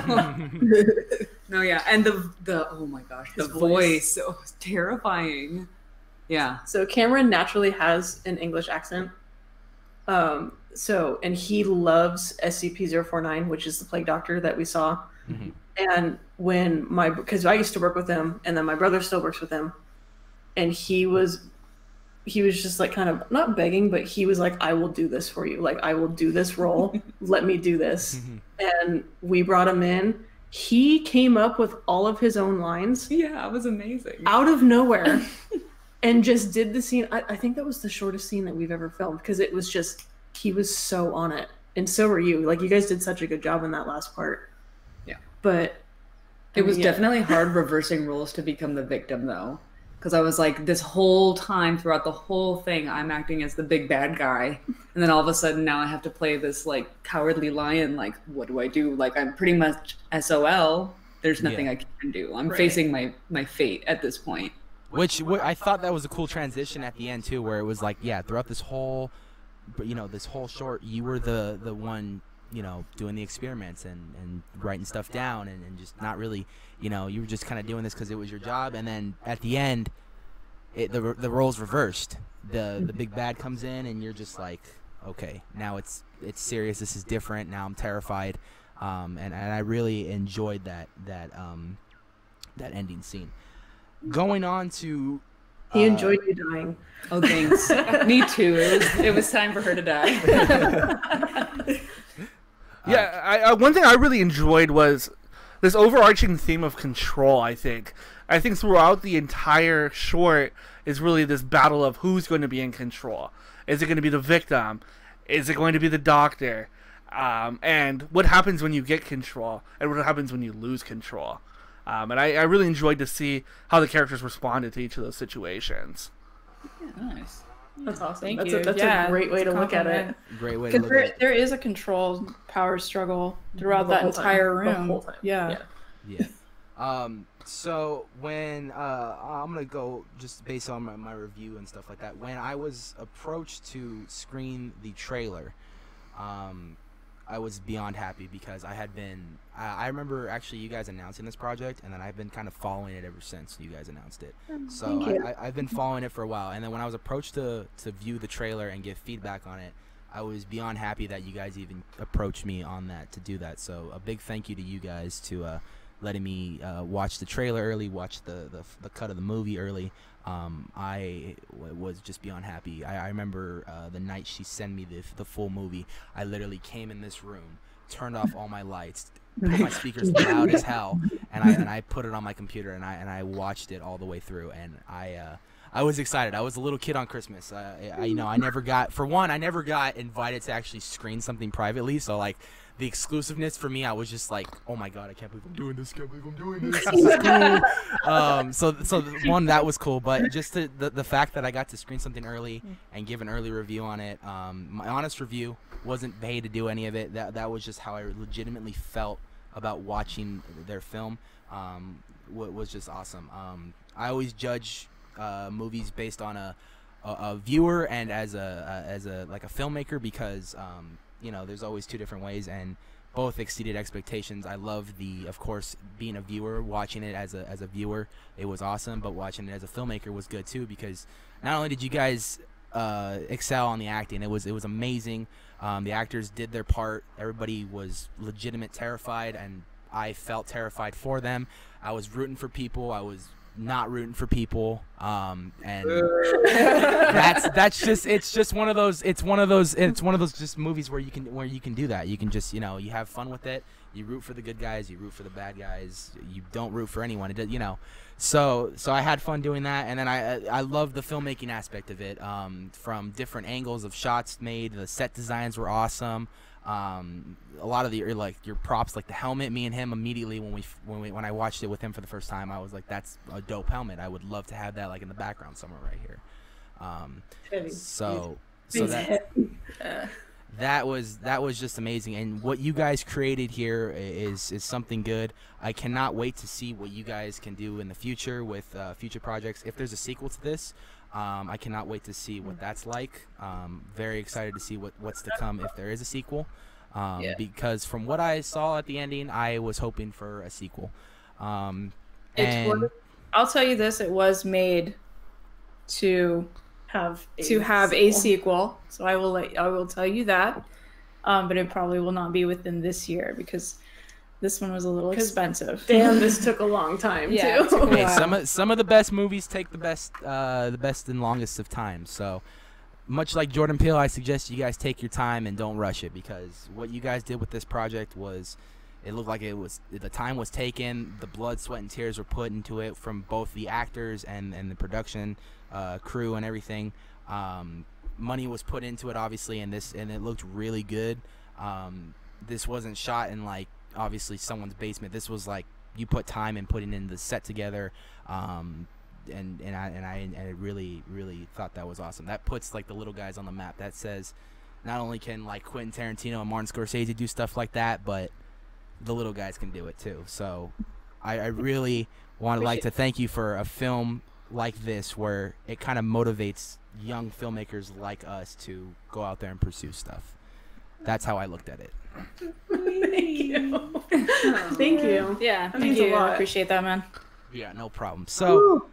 [SPEAKER 4] no. no yeah, and the the oh my gosh, the
[SPEAKER 6] voice.
[SPEAKER 4] voice. Oh, terrifying. Yeah.
[SPEAKER 6] So Cameron naturally has an English accent. Um, so and he loves SCP-049, which is the plague doctor that we saw.
[SPEAKER 3] Mhm.
[SPEAKER 6] And when my because I used to work with him, and then my brother still works with him, and he was he was just like kind of not begging, but he was like, "I will do this for you. Like I will do this role. Let me do this." And we brought him in. He came up with all of his own lines
[SPEAKER 4] Yeah, it was amazing.
[SPEAKER 6] out of nowhere and just did the scene. I, I think that was the shortest scene that we've ever filmed because it was just he was so on it, and so were you. Like you guys did such a good job in that last part.
[SPEAKER 4] Yeah.
[SPEAKER 6] but
[SPEAKER 4] It was
[SPEAKER 6] yeah.
[SPEAKER 4] definitely hard reversing roles to become the victim, though. Because I was like, this whole time throughout the whole thing, I'm acting as the big bad guy. And then all of a sudden, now I have to play this like cowardly lion. Like, what do I do? Like, I'm pretty much SOL. There's nothing
[SPEAKER 3] Yeah.
[SPEAKER 4] I can do. I'm
[SPEAKER 6] Right.
[SPEAKER 4] facing my, my fate at this point.
[SPEAKER 3] Which wh- I thought that was a cool transition at the end too, where it was like, yeah, throughout this whole, but you know, this whole short, you were the the one, you know, doing the experiments and and writing stuff down and, and just not really, you know, you were just kind of doing this because it was your job, and then at the end, it the the roles reversed. The the big bad comes in, and you're just like, okay, now it's it's serious. This is different. Now I'm terrified, um, and and I really enjoyed that that um that ending scene. Going on to
[SPEAKER 6] he
[SPEAKER 3] uh,
[SPEAKER 6] enjoyed you dying.
[SPEAKER 4] Oh, thanks. Me too. It was, it was time for her to die.
[SPEAKER 7] Yeah, I, I, one thing I really enjoyed was this overarching theme of control. I think, I think throughout the entire short is really this battle of who's going to be in control. Is it going to be the victim? Is it going to be the doctor? Um, and what happens when you get control, and what happens when you lose control? Um, and I, I really enjoyed to see how the characters responded to each of those situations.
[SPEAKER 4] nice.
[SPEAKER 6] That's awesome.
[SPEAKER 5] Thank
[SPEAKER 6] that's
[SPEAKER 5] you.
[SPEAKER 6] A, that's
[SPEAKER 5] Yeah,
[SPEAKER 6] a great way
[SPEAKER 5] it's
[SPEAKER 6] to look at it.
[SPEAKER 3] great way to look
[SPEAKER 5] there,
[SPEAKER 3] at it.
[SPEAKER 5] there is a controlled power struggle throughout
[SPEAKER 6] The
[SPEAKER 5] that
[SPEAKER 6] whole time.
[SPEAKER 5] entire
[SPEAKER 6] The
[SPEAKER 5] room.
[SPEAKER 6] whole time.
[SPEAKER 5] Yeah.
[SPEAKER 3] Yeah. Um, so when uh, I'm gonna go just based on my, my review and stuff like that. When I was approached to screen the trailer, um, I was beyond happy because I had been. I, I remember actually you guys announcing this project, and then I've been kind of following it ever since you guys announced it. So I, I, I've been following it for a while, and then when I was approached to to view the trailer and give feedback on it, I was beyond happy that you guys even approached me on that to do that. So a big thank you to you guys to uh, letting me uh, watch the trailer early, watch the, the the cut of the movie early. Um, I w- was just beyond happy. I, I remember uh, the night she sent me the the full movie. I literally came in this room, turned off all my lights, put my speakers loud as hell, and I and I put it on my computer and I and I watched it all the way through. And I uh, I was excited. I was a little kid on Christmas. Uh, I, you know, I never got for one, I never got invited to actually screen something privately. So like the exclusiveness for me, I was just like, oh my god, I can't believe I'm doing this. Can't believe I'm doing this. This is cool. um, so so one that was cool, but just the, the the fact that I got to screen something early and give an early review on it. Um, my honest review wasn't paid to do any of it. That that was just how I legitimately felt about watching their film. Um, wa- was just awesome. Um, I always judge uh, movies based on a, a, a viewer and as a, a as a like a filmmaker because um, you know there's always two different ways and both exceeded expectations. I love the of course being a viewer, watching it as a as a viewer, it was awesome, but watching it as a filmmaker was good too because not only did you guys uh, excel on the acting, it was it was amazing. Um, the actors did their part. Everybody was legitimate terrified, and I felt terrified for them. I was rooting for people. I was not rooting for people. Um, and that's that's just it's just one of those it's one of those it's one of those just movies where you can where you can do that. You can just you know you have fun with it. You root for the good guys. You root for the bad guys. You don't root for anyone. It does, you know. So so I had fun doing that, and then I I love the filmmaking aspect of it. Um, from different angles of shots made. The set designs were awesome. Um, a lot of the like your props, like the helmet. Me and him immediately when we when we when I watched it with him for the first time, I was like, "That's a dope helmet. I would love to have that like in the background somewhere right here." Um, so so that that was that was just amazing and what you guys created here is is is something good i cannot wait to see what you guys can do in the future with uh, future projects if there's a sequel to this um, i cannot wait to see what that's like um, very excited to see what what's to come if there is a sequel Um,
[SPEAKER 5] Yeah.
[SPEAKER 3] Because from what I saw at the ending, I was hoping for a sequel. Um, and
[SPEAKER 5] was- I'll tell you this: it was made to
[SPEAKER 6] Have
[SPEAKER 5] to have a sequel. So I will let I will tell you that. Um, but it probably will not be within this year because this one was a little expensive.
[SPEAKER 6] Damn, this took a long time
[SPEAKER 5] Yeah,
[SPEAKER 6] too.
[SPEAKER 5] took a
[SPEAKER 3] hey, some of some of the best movies take the best uh, the best and longest of time. So much like Jordan Peele, I suggest you guys take your time and don't rush it because what you guys did with this project was it looked like it was the time was taken, the blood, sweat, and tears were put into it from both the actors and and the production uh, crew and everything. Um, money was put into it obviously, and this and it looked really good. Um, this wasn't shot in like obviously someone's basement. This was like you put time in putting in the set together. Um, and and I and I and I really really thought that was awesome. That puts like the little guys on the map. That says not only can like Quentin Tarantino and Martin Scorsese do stuff like that, but the little guys can do it too. So I, I really want to like to thank you for a film like this where it kind of motivates young filmmakers like us to go out there and pursue stuff. That's how I looked at it.
[SPEAKER 6] Thank you. Thank you.
[SPEAKER 5] Yeah,
[SPEAKER 6] That
[SPEAKER 5] thank you. I appreciate that, man.
[SPEAKER 3] Yeah, no problem. So,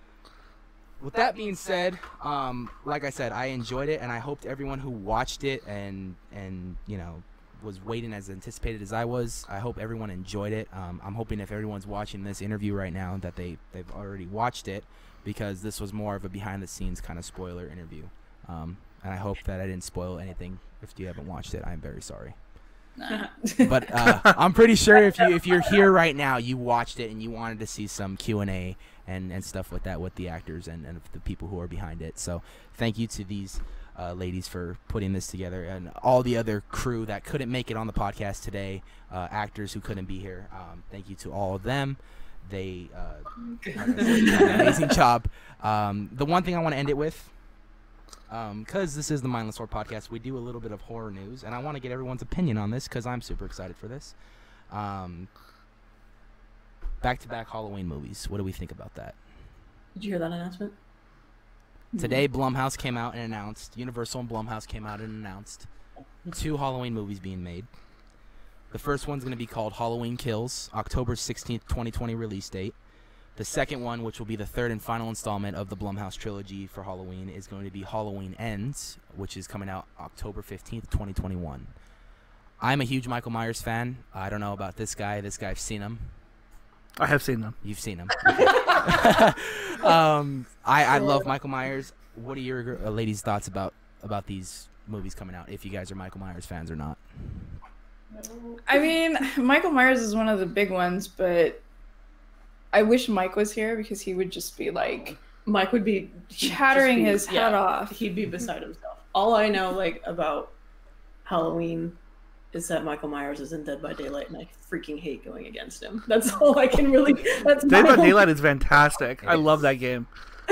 [SPEAKER 3] with that being said, um, like I said, I enjoyed it, and I hoped everyone who watched it and and you know was waiting as anticipated as I was. I hope everyone enjoyed it. Um, I'm hoping if everyone's watching this interview right now that they they've already watched it because this was more of a behind the scenes kind of spoiler interview. Um, and I hope that I didn't spoil anything. If you haven't watched it, I'm very sorry but uh, I'm pretty sure if you if you're here right now, you watched it and you wanted to see some Q and A and and stuff with that with the actors and, and the people who are behind it. So thank you to these uh, ladies for putting this together and all the other crew that couldn't make it on the podcast today, uh, actors who couldn't be here. Um, thank you to all of them. They uh, like I said, did an amazing job. Um, the one thing I want to end it with because this is the Mindless Horror podcast, we do a little bit of horror news, and I want to get everyone's opinion on this because I'm super excited for this. Um, back-to-back Halloween movies. What do we think about that?
[SPEAKER 6] Did you hear that announcement?
[SPEAKER 3] Today, Blumhouse came out and announced. Universal and Blumhouse came out and announced two Halloween movies being made. The first one's going to be called Halloween Kills, October 16th, 2020 release date. The second one, which will be the third and final installment of the Blumhouse trilogy for Halloween, is going to be Halloween Ends, which is coming out October 15th, 2021. I'm a huge Michael Myers fan. I don't know about this guy. This guy, I've seen him.
[SPEAKER 7] I have seen them.
[SPEAKER 3] You've seen him. Okay. um, I, I love Michael Myers. What are your uh, ladies' thoughts about about these movies coming out? If you guys are Michael Myers fans or not?
[SPEAKER 5] I mean, Michael Myers is one of the big ones, but I wish Mike was here because he would just be like
[SPEAKER 6] Mike would be
[SPEAKER 5] chattering
[SPEAKER 6] be-
[SPEAKER 5] his head off.
[SPEAKER 6] He'd be beside himself. All I know, like about Halloween, is that Michael Myers is in Dead by Daylight, and I freaking hate going against him. That's all I can really. That's
[SPEAKER 7] Dead by Daylight is fantastic. I love that game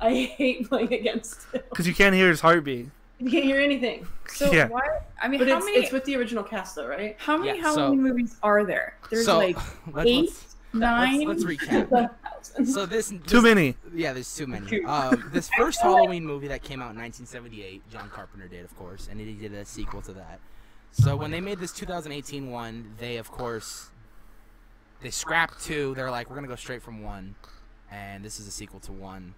[SPEAKER 6] I hate playing against him.
[SPEAKER 7] because you can't hear his heartbeat.
[SPEAKER 6] You can't hear anything.
[SPEAKER 5] So
[SPEAKER 7] Yeah.
[SPEAKER 5] why? I mean,
[SPEAKER 6] But
[SPEAKER 5] how
[SPEAKER 6] it's,
[SPEAKER 5] many?
[SPEAKER 6] it's with the original cast, though, right?
[SPEAKER 5] how many
[SPEAKER 3] Yeah, so-
[SPEAKER 5] Halloween movies are there? There's
[SPEAKER 3] so
[SPEAKER 5] like
[SPEAKER 3] let's,
[SPEAKER 5] eight,
[SPEAKER 3] let's,
[SPEAKER 5] nine.
[SPEAKER 3] let's, let's recap. So this, this
[SPEAKER 7] Too many.
[SPEAKER 3] Yeah, there's too many. Um, this first Halloween movie that came out in 1978, John Carpenter did, of course, and he did a sequel to that. So when they made this 2018 one, they of course they scrapped two. They're like, we're gonna go straight from one, and this is a sequel to one,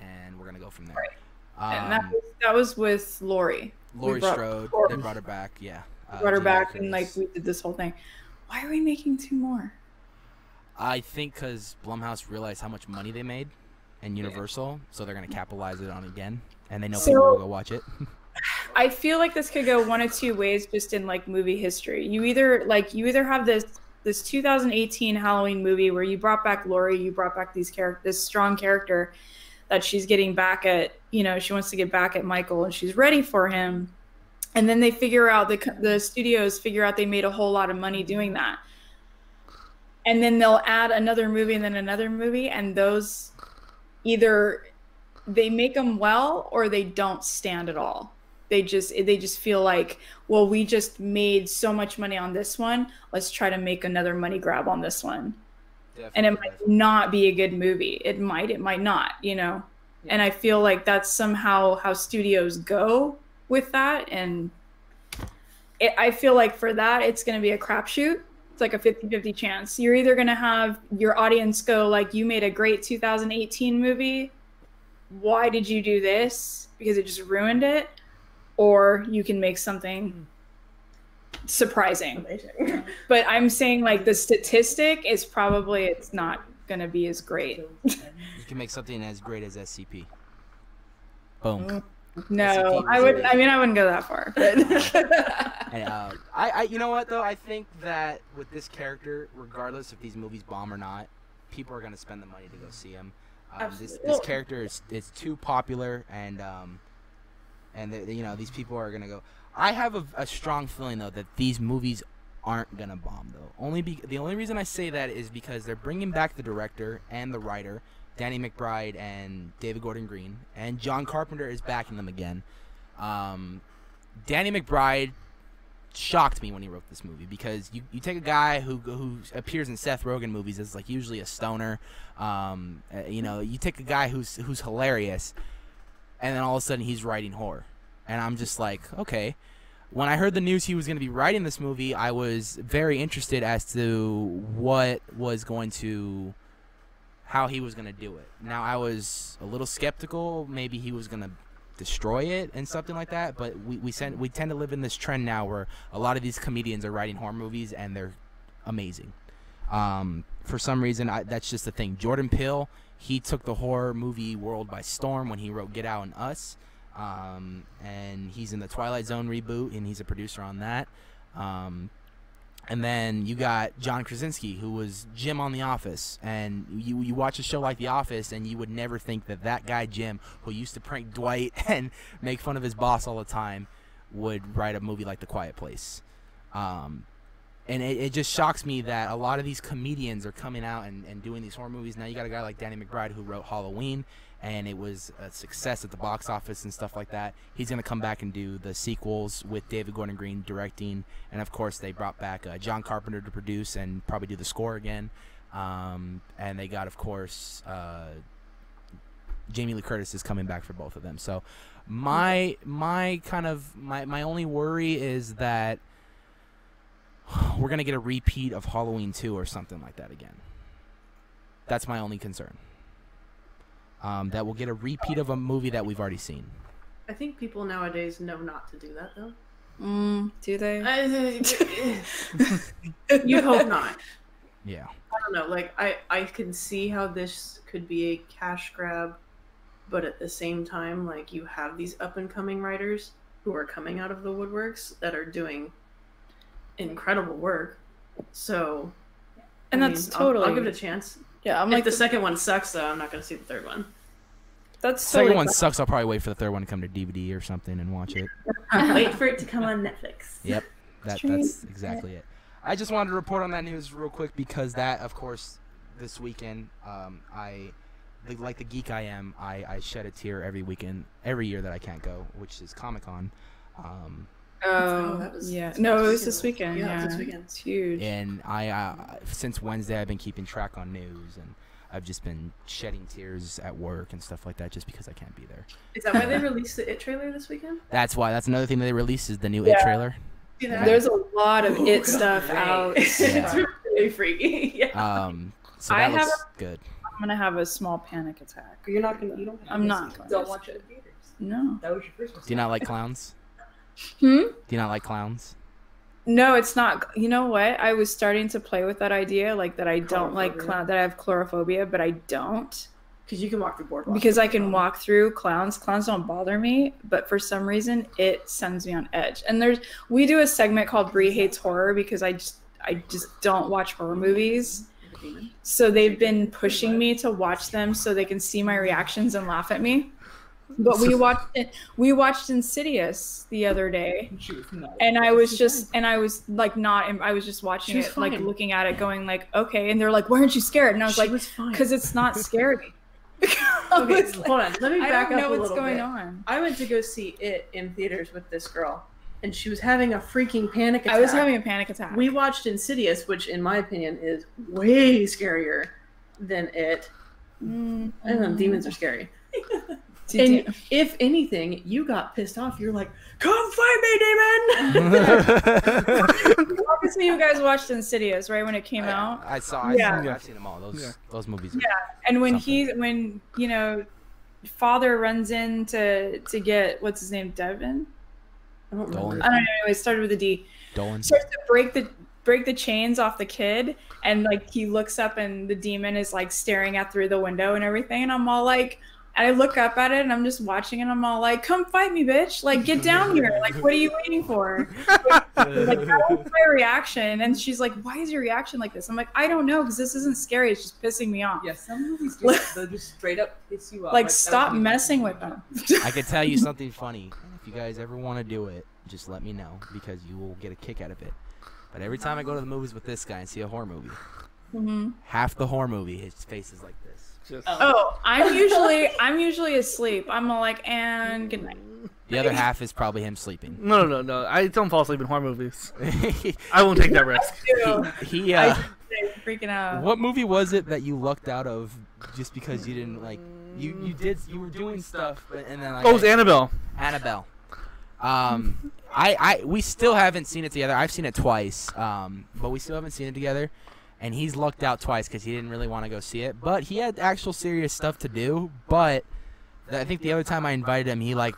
[SPEAKER 3] and we're gonna go from there. Right.
[SPEAKER 5] and that
[SPEAKER 3] Um,
[SPEAKER 5] was, that was with Lori.
[SPEAKER 3] Laurie
[SPEAKER 5] brought-
[SPEAKER 3] Strode, they brought her back. Yeah, uh,
[SPEAKER 5] Brought her back and like we did this whole thing. Why are we making two more?
[SPEAKER 3] I think because Blumhouse realized how much money they made, and Universal, so they're gonna capitalize it on again, and they know
[SPEAKER 5] So-
[SPEAKER 3] people will go watch it.
[SPEAKER 5] I feel like this could go one of two ways just in like movie history. You either like you either have this this 2018 Halloween movie where you brought back Laurie, you brought back these character this strong character that she's getting back at, you know, she wants to get back at Michael and she's ready for him. And then they figure out the the studios figure out they made a whole lot of money doing that. And then they'll add another movie and then another movie and those either they make them well or they don't stand at all. They just they just feel like well we just made so much money on this one let's try to make another money grab on this one. And it might not be a good movie. It might it might not you know? And i feel like that's somehow how studios go with that and it, I feel like for that, it's going to be a crapshoot. It's like a 50 50 chance. You're either going to have your audience go, like, you made a great 2018 movie. Why did you do this? Because it just ruined it. Or you can make something surprising.
[SPEAKER 6] Amazing.
[SPEAKER 5] But I'm saying, like, the statistic is probably it's not going to be as great.
[SPEAKER 3] You can make something as great as SCP. Boom.
[SPEAKER 5] No, I would. I mean, I wouldn't go that far. But
[SPEAKER 3] And, uh, I, I, you know what though? I think that with this character, regardless if these movies bomb or not, people are gonna spend the money to go see him. Um, this, this character is, is too popular, and um, and the, you know these people are gonna go. I have a, a strong feeling though that these movies aren't gonna bomb though. Only be the only reason I say that is because they're bringing back the director and the writer, Danny McBride and David Gordon Green, and John Carpenter is backing them again. Um, Danny McBride shocked me when he wrote this movie because you, you take a guy who who appears in Seth Rogen movies as like usually a stoner, um, uh, you know, you take a guy who's who's hilarious, and then all of a sudden he's writing horror, and I'm just like, okay. When I heard the news he was going to be writing this movie, I was very interested as to what was going to how he was going to do it. Now I was a little skeptical. Maybe he was going to destroy it and something like that. But we we, send, we tend to live in this trend now where a lot of these comedians are writing horror movies and they're amazing. Um, for some reason, I, that's just the thing. Jordan Peele, he took the horror movie world by storm when he wrote Get Out and Us. Um, and he's in the Twilight Zone reboot, and he's a producer on that. Um, and then you got John Krasinski, who was Jim on The Office, and you you watch a show like The Office, and you would never think that that guy Jim, who used to prank Dwight and make fun of his boss all the time, would write a movie like The Quiet Place. Um, and it, it just shocks me that a lot of these comedians are coming out and, and doing these horror movies. Now you got a guy like Danny McBride who wrote Halloween, and it was a success at the box office and stuff like that. He's gonna come back and do the sequels with David Gordon Green directing, and of course they brought back uh, John Carpenter to produce and probably do the score again. Um, and they got, of course, uh, Jamie Lee Curtis is coming back for both of them. So my my kind of my my only worry is that we're gonna get a repeat of Halloween two or something like that again. That's my only concern. Um, that we'll get a repeat of a movie that we've already seen.
[SPEAKER 6] I think people nowadays know not to do that though.
[SPEAKER 5] mm, do they?
[SPEAKER 6] you hope not.
[SPEAKER 3] Yeah.
[SPEAKER 6] I don't know. Like I, I can see how this could be a cash grab, but at the same time, like you have these up and coming writers who are coming out of the woodworks that are doing incredible work. So,
[SPEAKER 5] And
[SPEAKER 6] I
[SPEAKER 5] that's
[SPEAKER 6] mean, I'll-
[SPEAKER 5] totally.
[SPEAKER 6] I'll, give it a chance.
[SPEAKER 5] yeah, I'm
[SPEAKER 6] if
[SPEAKER 5] like
[SPEAKER 6] the second one sucks, though, I'm not going to see the third one.
[SPEAKER 5] That's
[SPEAKER 3] Second
[SPEAKER 5] totally
[SPEAKER 3] one
[SPEAKER 5] fine.
[SPEAKER 3] sucks. I'll probably wait for the third one to come to DVD or something and watch it.
[SPEAKER 6] Wait for it to come on Netflix.
[SPEAKER 3] Yep, that, that's exactly it. I just wanted to report on that news real quick because that, of course, this weekend, um, I, like- like the geek I am, I, I shed a tear every weekend, every year that I can't go, which is Comic Con. Um,
[SPEAKER 5] Oh,
[SPEAKER 6] that was-
[SPEAKER 5] yeah. No, it was this weekend.
[SPEAKER 6] Yeah,
[SPEAKER 5] Yeah,
[SPEAKER 6] it was this weekend.
[SPEAKER 5] It's huge.
[SPEAKER 3] and I, uh, since Wednesday, I've been keeping track on news, and I've just been shedding tears at work and stuff like that, just because I can't be there.
[SPEAKER 6] Is that why they released the It trailer this weekend?
[SPEAKER 3] That's why. That's another thing that they released is the new It trailer.
[SPEAKER 6] See that?
[SPEAKER 5] There's a lot of
[SPEAKER 6] Ooh,
[SPEAKER 5] it stuff
[SPEAKER 6] great.
[SPEAKER 5] out.
[SPEAKER 6] it's really freaky. Yeah.
[SPEAKER 3] Um, so
[SPEAKER 5] I
[SPEAKER 3] looks
[SPEAKER 5] have
[SPEAKER 3] good.
[SPEAKER 5] I'm gonna have a small panic attack.
[SPEAKER 6] You're not gonna. You don't.
[SPEAKER 5] I'm not
[SPEAKER 6] Don't watch it in theaters.
[SPEAKER 5] No.
[SPEAKER 6] That was your first mistake.
[SPEAKER 3] Do you not like clowns?
[SPEAKER 5] Hmm.
[SPEAKER 3] Do you not like clowns?
[SPEAKER 5] No, it's not. You know what? I was starting to play with that idea, like that I don't like
[SPEAKER 6] Coulrophobia.
[SPEAKER 5] clown, that I have coulrophobia, but I don't
[SPEAKER 6] Because you can walk through boardwalks.
[SPEAKER 5] because I can walk through clowns. Clowns don't bother me, but for some reason it sends me on edge. And there's we do a segment called Brie hates horror because I just I just don't watch horror movies. So they've been pushing me to watch them so they can see my reactions and laugh at me. But we watched it, we watched Insidious the other day, and I was just and I was like not I was just watching it like looking at it going like okay and they're like why aren't you scared and I was
[SPEAKER 6] She
[SPEAKER 5] like because it's not scary.
[SPEAKER 6] Okay,
[SPEAKER 5] like,
[SPEAKER 6] hold on. Let me back up
[SPEAKER 5] know
[SPEAKER 6] a
[SPEAKER 5] what's
[SPEAKER 6] little
[SPEAKER 5] going
[SPEAKER 6] bit.
[SPEAKER 5] on.
[SPEAKER 6] I went to go see it in theaters with this girl, and she was having a freaking panic attack.
[SPEAKER 5] I was having a panic attack.
[SPEAKER 6] We watched Insidious, which, in my opinion, is way scarier than it.
[SPEAKER 5] Mm,
[SPEAKER 6] I don't know. Demons are scary. And if anything, you got pissed off. You're like, "Come fight me, demon!"
[SPEAKER 5] Obviously, you guys watched Insidious right when it came oh, out,
[SPEAKER 3] I saw. I
[SPEAKER 5] Yeah.
[SPEAKER 3] yeah. I've seen them all. Those
[SPEAKER 7] Yeah.
[SPEAKER 3] those movies.
[SPEAKER 5] Yeah. and when
[SPEAKER 3] Something.
[SPEAKER 5] he when you know, father runs in to to get what's his name, Devin.
[SPEAKER 6] I don't
[SPEAKER 3] Dolan.
[SPEAKER 5] I don't know. Anyway, it started with a D.
[SPEAKER 3] Dolan.
[SPEAKER 5] starts to break the break the chains off the kid and like he looks up and the demon is like staring at through the window and everything and i'm all like and i look up at it and i'm just watching it and i'm all like come fight me bitch like get down here like what are you waiting for like that was my reaction and she's like why is your reaction like this i'm like i don't know because this isn't scary it's just pissing me off
[SPEAKER 8] Yeah, some movies do. They'll just straight up piss you off.
[SPEAKER 5] like
[SPEAKER 8] that
[SPEAKER 5] stop
[SPEAKER 8] would be-
[SPEAKER 5] messing with them
[SPEAKER 3] I could tell you something funny. If you guys ever want to do it, just let me know because you will get a kick out of it. But every time I go to the movies with this guy and see a horror movie,
[SPEAKER 5] hmm
[SPEAKER 3] half the horror movie, his face is like this.
[SPEAKER 7] Just,
[SPEAKER 5] oh i'm usually i'm usually asleep i'm all like and good night
[SPEAKER 3] The other half is probably him sleeping.
[SPEAKER 7] no, no, no. No. I don't fall asleep in horror movies. I won't take that risk.
[SPEAKER 3] he, he uh,
[SPEAKER 5] I'm freaking out
[SPEAKER 3] what movie was it that you lucked out of just because you didn't like you you did you were doing stuff but, and then like
[SPEAKER 7] Oh, it was Annabelle.
[SPEAKER 3] Annabelle. Um, I, I, we still haven't seen it together. I've seen it twice, um, but we still haven't seen it together. And he's lucked out twice because he didn't really want to go see it. But he had actual serious stuff to do. But I think the other time I invited him, he like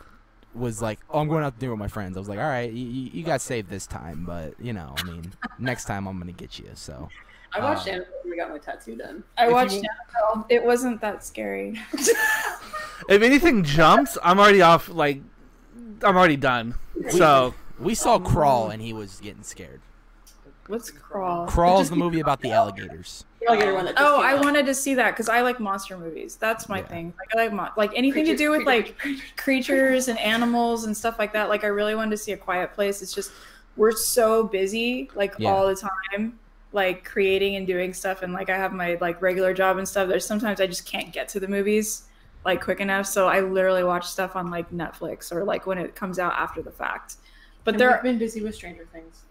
[SPEAKER 3] was like, "Oh, I'm going out to dinner with my friends." I was like, "All right, you, you you got saved this time, but you know, I mean, next time I'm gonna get you." So
[SPEAKER 8] I watched
[SPEAKER 3] Uh,
[SPEAKER 8] Annabelle when I got my tattoo done.
[SPEAKER 5] I
[SPEAKER 3] If you
[SPEAKER 5] watched
[SPEAKER 3] won't-
[SPEAKER 5] Annabelle. It wasn't that scary.
[SPEAKER 7] If anything jumps, I'm already off. Like, I'm already done. So
[SPEAKER 3] we saw Crawl, and he was getting scared.
[SPEAKER 5] What's Crawl?
[SPEAKER 3] Crawl's the movie about the alligators.
[SPEAKER 8] The alligator one that
[SPEAKER 5] Oh, I
[SPEAKER 8] out.
[SPEAKER 5] wanted to see that because I like monster movies. That's my
[SPEAKER 3] Yeah.
[SPEAKER 5] thing. Like I like mon- like anything to do with
[SPEAKER 8] creature-
[SPEAKER 5] like
[SPEAKER 8] creature-
[SPEAKER 5] creatures and animals and stuff like that. Like I really wanted to see a quiet place. It's just we're so busy like
[SPEAKER 3] Yeah.
[SPEAKER 5] all the time like creating and doing stuff and like I have my like regular job and stuff. There's sometimes I just can't get to the movies like quick enough. So I literally watch stuff on like Netflix or like when it comes out after the fact. But
[SPEAKER 8] And
[SPEAKER 5] there
[SPEAKER 8] we've been busy with Stranger Things.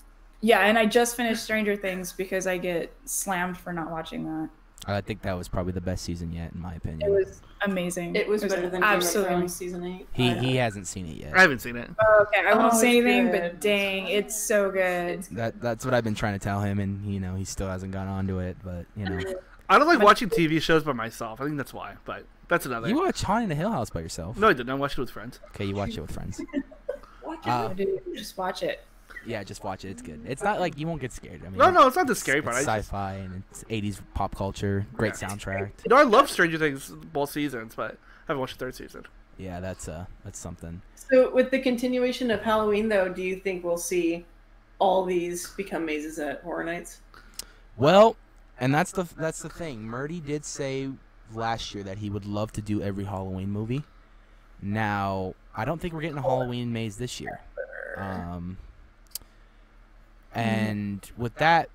[SPEAKER 5] Yeah, and I just finished Stranger Things because I get slammed for not watching that.
[SPEAKER 3] I think that was probably the best season yet, in my opinion.
[SPEAKER 5] It was amazing.
[SPEAKER 8] It was better than Game of
[SPEAKER 5] absolutely.
[SPEAKER 8] Season eight.
[SPEAKER 3] He he hasn't seen it yet.
[SPEAKER 7] I haven't seen it.
[SPEAKER 5] Oh, okay, I won't
[SPEAKER 8] Oh,
[SPEAKER 5] say anything,
[SPEAKER 8] good.
[SPEAKER 5] but dang, it's so good.
[SPEAKER 3] That that's what I've been trying to tell him, and you know he still hasn't gone on to it. But you know,
[SPEAKER 7] I don't like watching TV shows by myself. I think that's why. But that's another.
[SPEAKER 3] you watch Haunting the Hill House by yourself.
[SPEAKER 7] no, I didn't. I watched it with friends.
[SPEAKER 3] Okay, you watch it with friends.
[SPEAKER 8] Watch
[SPEAKER 3] Uh,
[SPEAKER 5] Dude, just watch it.
[SPEAKER 3] Yeah, just watch it. It's good. It's not like you won't get scared. I mean,
[SPEAKER 7] No, no, it's not the scary
[SPEAKER 3] it's
[SPEAKER 7] part. I just,
[SPEAKER 3] sci-fi and it's 80s pop culture. Great soundtrack.
[SPEAKER 7] you know, I love Stranger Things both seasons, but I haven't watched the third season.
[SPEAKER 3] Yeah, that's uh that's something.
[SPEAKER 6] So, with the continuation of Halloween, though, do you think we'll see all these become mazes at Horror Nights?
[SPEAKER 3] Well, and that's the that's the thing. Murdy did say last year that he would love to do every Halloween movie. Now, I don't think we're getting a Halloween maze this year. Um, and with that,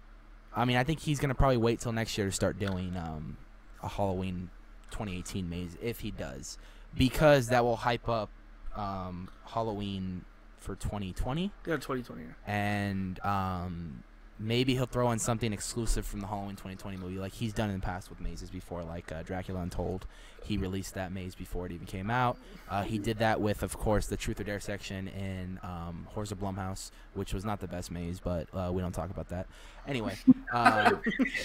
[SPEAKER 3] I mean, I think he's gonna probably wait till next year to start doing um, a Halloween 2018 maze if he does, because that will hype up um, Halloween for 2020
[SPEAKER 7] Yeah, 2020.
[SPEAKER 3] and um, maybe he'll throw in something exclusive from the Halloween 2020 movie, like he's done in the past with mazes before, like uh, Dracula Untold. He released that maze before it even came out. Uh, he did that with, of course, the Truth or Dare section in um, Horrors of Blumhouse, which was not the best maze, but uh, we don't talk about that. Anyway, um,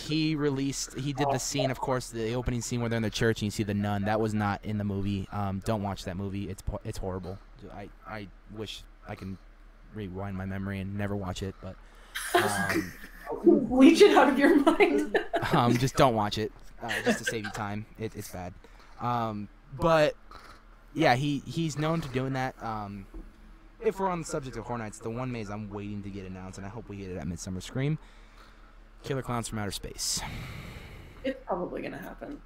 [SPEAKER 3] he released, he did the scene, of course, the opening scene where they're in the church and you see the nun. That was not in the movie. Um, don't watch that movie. It's it's horrible. I I wish I can rewind my memory and never watch it, but um,
[SPEAKER 6] Leech it out of your mind.
[SPEAKER 3] um, just don't watch it, uh, just to save you time. It, it's bad. Um, but yeah, he he's known to doing that. Um, if we're on the subject of Horror Nights, the one maze I'm waiting to get announced, and I hope we get it at Midsummer Scream, Killer Clowns from Outer Space.
[SPEAKER 6] it's probably gonna happen.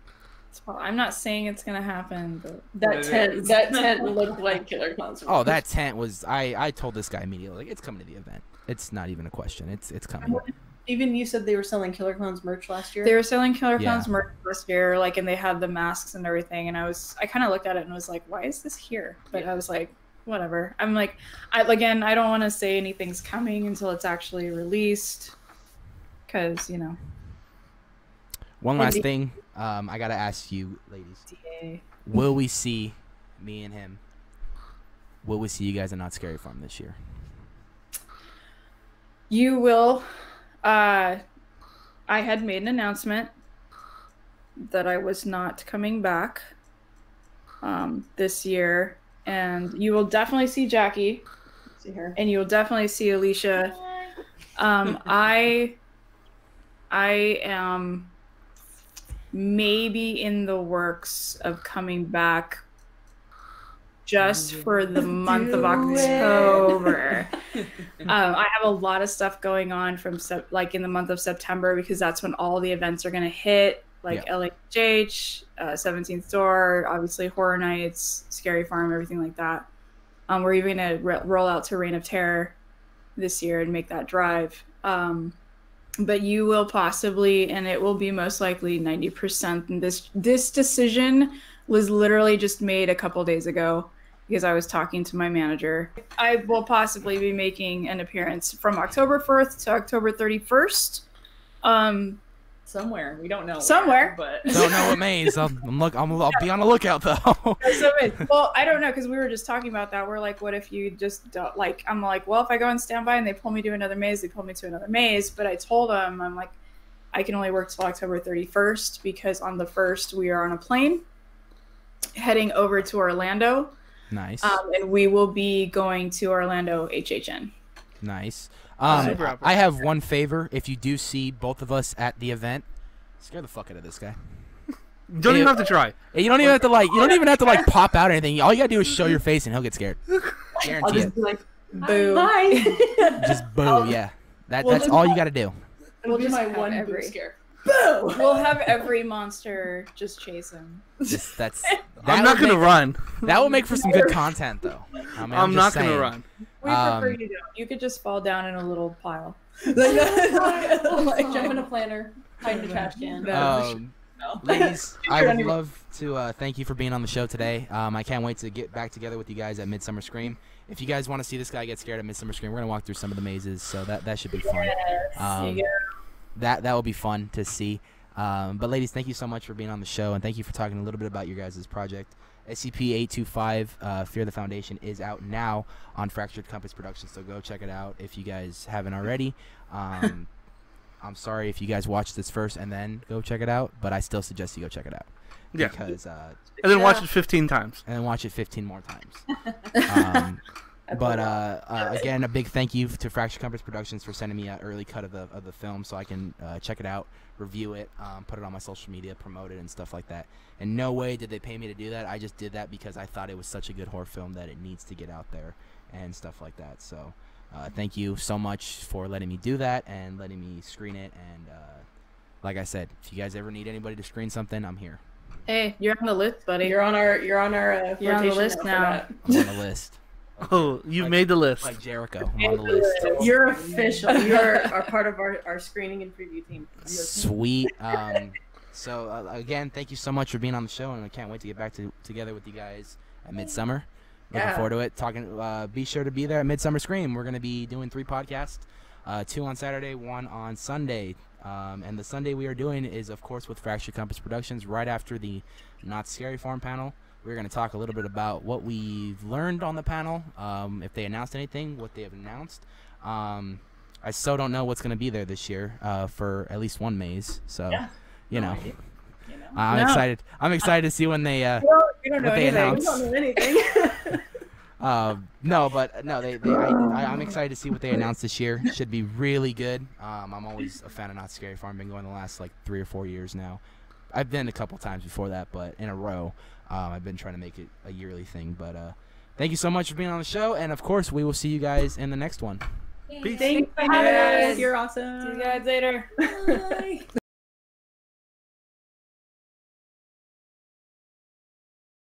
[SPEAKER 5] It's I'm not saying it's gonna happen, but
[SPEAKER 6] That tent, that tent looked like Killer Clowns. from
[SPEAKER 3] Oh,
[SPEAKER 6] Outer
[SPEAKER 3] that tent was I I told this guy immediately like it's coming to the event. It's not even a question. It's it's coming.
[SPEAKER 6] Even you said they were selling Killer Clowns merch last year.
[SPEAKER 5] they were selling Killer
[SPEAKER 3] Yeah.
[SPEAKER 5] Clowns merch last year, like, and they had the masks and everything. And I was, I kind of looked at it and was like, why is this here? But I was like, whatever. I'm like, I again, I don't want to say anything's coming until it's actually released, because you know,
[SPEAKER 3] One last thing, um, I gotta ask you, ladies,
[SPEAKER 5] DA.
[SPEAKER 3] will we see me and him, will we see you guys in Knott's Scary Farm this year?
[SPEAKER 5] You will. Uh, I had made an announcement that I was not coming back um, this year, and you will definitely see Jackie,
[SPEAKER 6] See her.
[SPEAKER 5] and you will definitely see Alicia. Um, I, I am maybe in the works of coming back just for the month of October. um, I have a lot of stuff going on from like in the month of September because that's when all the events are going to hit, like LHH, uh, 17th Door, obviously Horror Nights, Scary Farm, everything like that. Um, we're even going to re- roll out to Reign of Terror this year and make that drive. Um, but you will possibly, and it will be most likely 90%. And this this decision was literally just made a couple days ago because I was talking to my manager. I will possibly be making an appearance from October 1st to October 31st. Um,
[SPEAKER 8] Somewhere. We don't know. where,
[SPEAKER 5] Somewhere.
[SPEAKER 8] but
[SPEAKER 3] Don't know what maze. I'm, I'm look. I'm, I'll be on the lookout though.
[SPEAKER 5] well, I don't know because we were just talking about that. We're like, what if you just don't like? I'm like, well, if I go on standby and they pull me to another maze, they pull me to another maze. But I told them, I'm like, I can only work till October 31st because on the first we are on a plane heading over to Orlando,
[SPEAKER 3] nice,
[SPEAKER 5] um, and we will be going to Orlando HHN.
[SPEAKER 3] nice. Um, I- I have one favor. If you do see both of us at the event, scare the fuck out of this guy.
[SPEAKER 7] You don't even have to try.
[SPEAKER 3] Hey, You don't even have to like. You don't even have to like pop out or anything. All you gotta do is show your face and he'll get scared.
[SPEAKER 6] I'll just
[SPEAKER 3] it.
[SPEAKER 6] be like,
[SPEAKER 5] Boo.
[SPEAKER 6] hi.
[SPEAKER 3] Just boo. Yeah. That
[SPEAKER 6] Well,
[SPEAKER 3] that's all you gotta do.
[SPEAKER 6] It'll be
[SPEAKER 5] just
[SPEAKER 6] my
[SPEAKER 5] have
[SPEAKER 6] one
[SPEAKER 5] every-
[SPEAKER 6] scare. Boo!
[SPEAKER 5] We'll have every monster just chase him.
[SPEAKER 3] Just, that's.
[SPEAKER 7] I'm not gonna
[SPEAKER 3] make-
[SPEAKER 7] run.
[SPEAKER 3] That will make for some good content though. I mean,
[SPEAKER 7] I'm,
[SPEAKER 3] just
[SPEAKER 7] not gonna run.
[SPEAKER 5] We prefer
[SPEAKER 3] Um,
[SPEAKER 5] you don't. You could just fall down in a little pile.
[SPEAKER 6] like jump in a planner, hide in a trash can.
[SPEAKER 3] Um,
[SPEAKER 6] No.
[SPEAKER 3] ladies, I would love to uh, thank you for being on the show today. Um, I can't wait to get back together with you guys at Midsummer Scream. If you guys want to see this guy get scared at Midsummer Scream, we're gonna walk through some of the mazes, so that that should be fun. Um,
[SPEAKER 5] Yeah.
[SPEAKER 3] That that will be fun to see. Um, but ladies, thank you so much for being on the show, and thank you for talking a little bit about your guys' project. SCP-825, uh, Fear the Foundation, is out now on Fractured Compass Productions, so go check it out if you guys haven't already. Um, I'm sorry if you guys watch this first and then go check it out, but I still suggest you go check it out
[SPEAKER 7] Yeah.
[SPEAKER 3] because uh,
[SPEAKER 7] And then watch it 15 times.
[SPEAKER 3] and then watch it 15 more times. um, but uh, uh, again, a big thank you to Fractured Compass Productions for sending me an early cut of the of the film so I can uh, check it out, review it, um, put it on my social media, promote it, and stuff like that. And no way did they pay me to do that. I just did that because I thought it was such a good horror film that it needs to get out there and stuff like that. So, uh, thank you so much for letting me do that and letting me screen it. And uh, like I said, if you guys ever need anybody to screen something, I'm here.
[SPEAKER 5] Hey, you're on the list, buddy.
[SPEAKER 6] You're on our you're on our uh,
[SPEAKER 5] You're on the list
[SPEAKER 6] for
[SPEAKER 5] now.
[SPEAKER 3] I'm on the list.
[SPEAKER 7] Oh, you've
[SPEAKER 3] Like-
[SPEAKER 7] made the list.
[SPEAKER 3] Like Jericho, I'm on the list.
[SPEAKER 6] You're official. You're are part of our, our screening and preview team.
[SPEAKER 3] Sweet. Um, so uh, again, thank you so much for being on the show, and I can't wait to get back to together with you guys at Midsummer. Looking
[SPEAKER 6] Yeah.
[SPEAKER 3] forward to it. Talking. Uh, be sure to be there at Midsummer Scream. We're gonna be doing three podcasts, uh, two on Saturday, one on Sunday. Um, and the Sunday we are doing is, of course, with Fractured Compass Productions. Right after the Knott's Scary Farm panel, we're going to talk a little bit about what we've learned on the panel, um, if they announced anything, what they have announced. Um, I still don't know what's going to be there this year uh, for at least one maze. So,
[SPEAKER 6] Yeah.
[SPEAKER 3] you know,
[SPEAKER 6] idea. You know.
[SPEAKER 3] I'm
[SPEAKER 5] No.
[SPEAKER 3] excited. I'm excited to see when they. Uh,
[SPEAKER 5] You don't
[SPEAKER 3] What
[SPEAKER 5] know
[SPEAKER 3] they
[SPEAKER 5] anything.
[SPEAKER 3] announced.
[SPEAKER 6] We don't know anything.
[SPEAKER 3] uh, no, but no, they. they I, I, I'm excited to see what they announced this year. Should be really good. Um, I'm always a fan of Knott's Scary Farm. Been going the last like three or four years now. I've been a couple times before that, but in a row. Um, I've been trying to make it a yearly thing. But uh, thank you so much for being on the show, and of course, we will see you guys in the next one.
[SPEAKER 7] Peace.
[SPEAKER 6] Thanks,
[SPEAKER 5] guys.
[SPEAKER 6] You're awesome.
[SPEAKER 5] See you guys later.
[SPEAKER 6] Bye.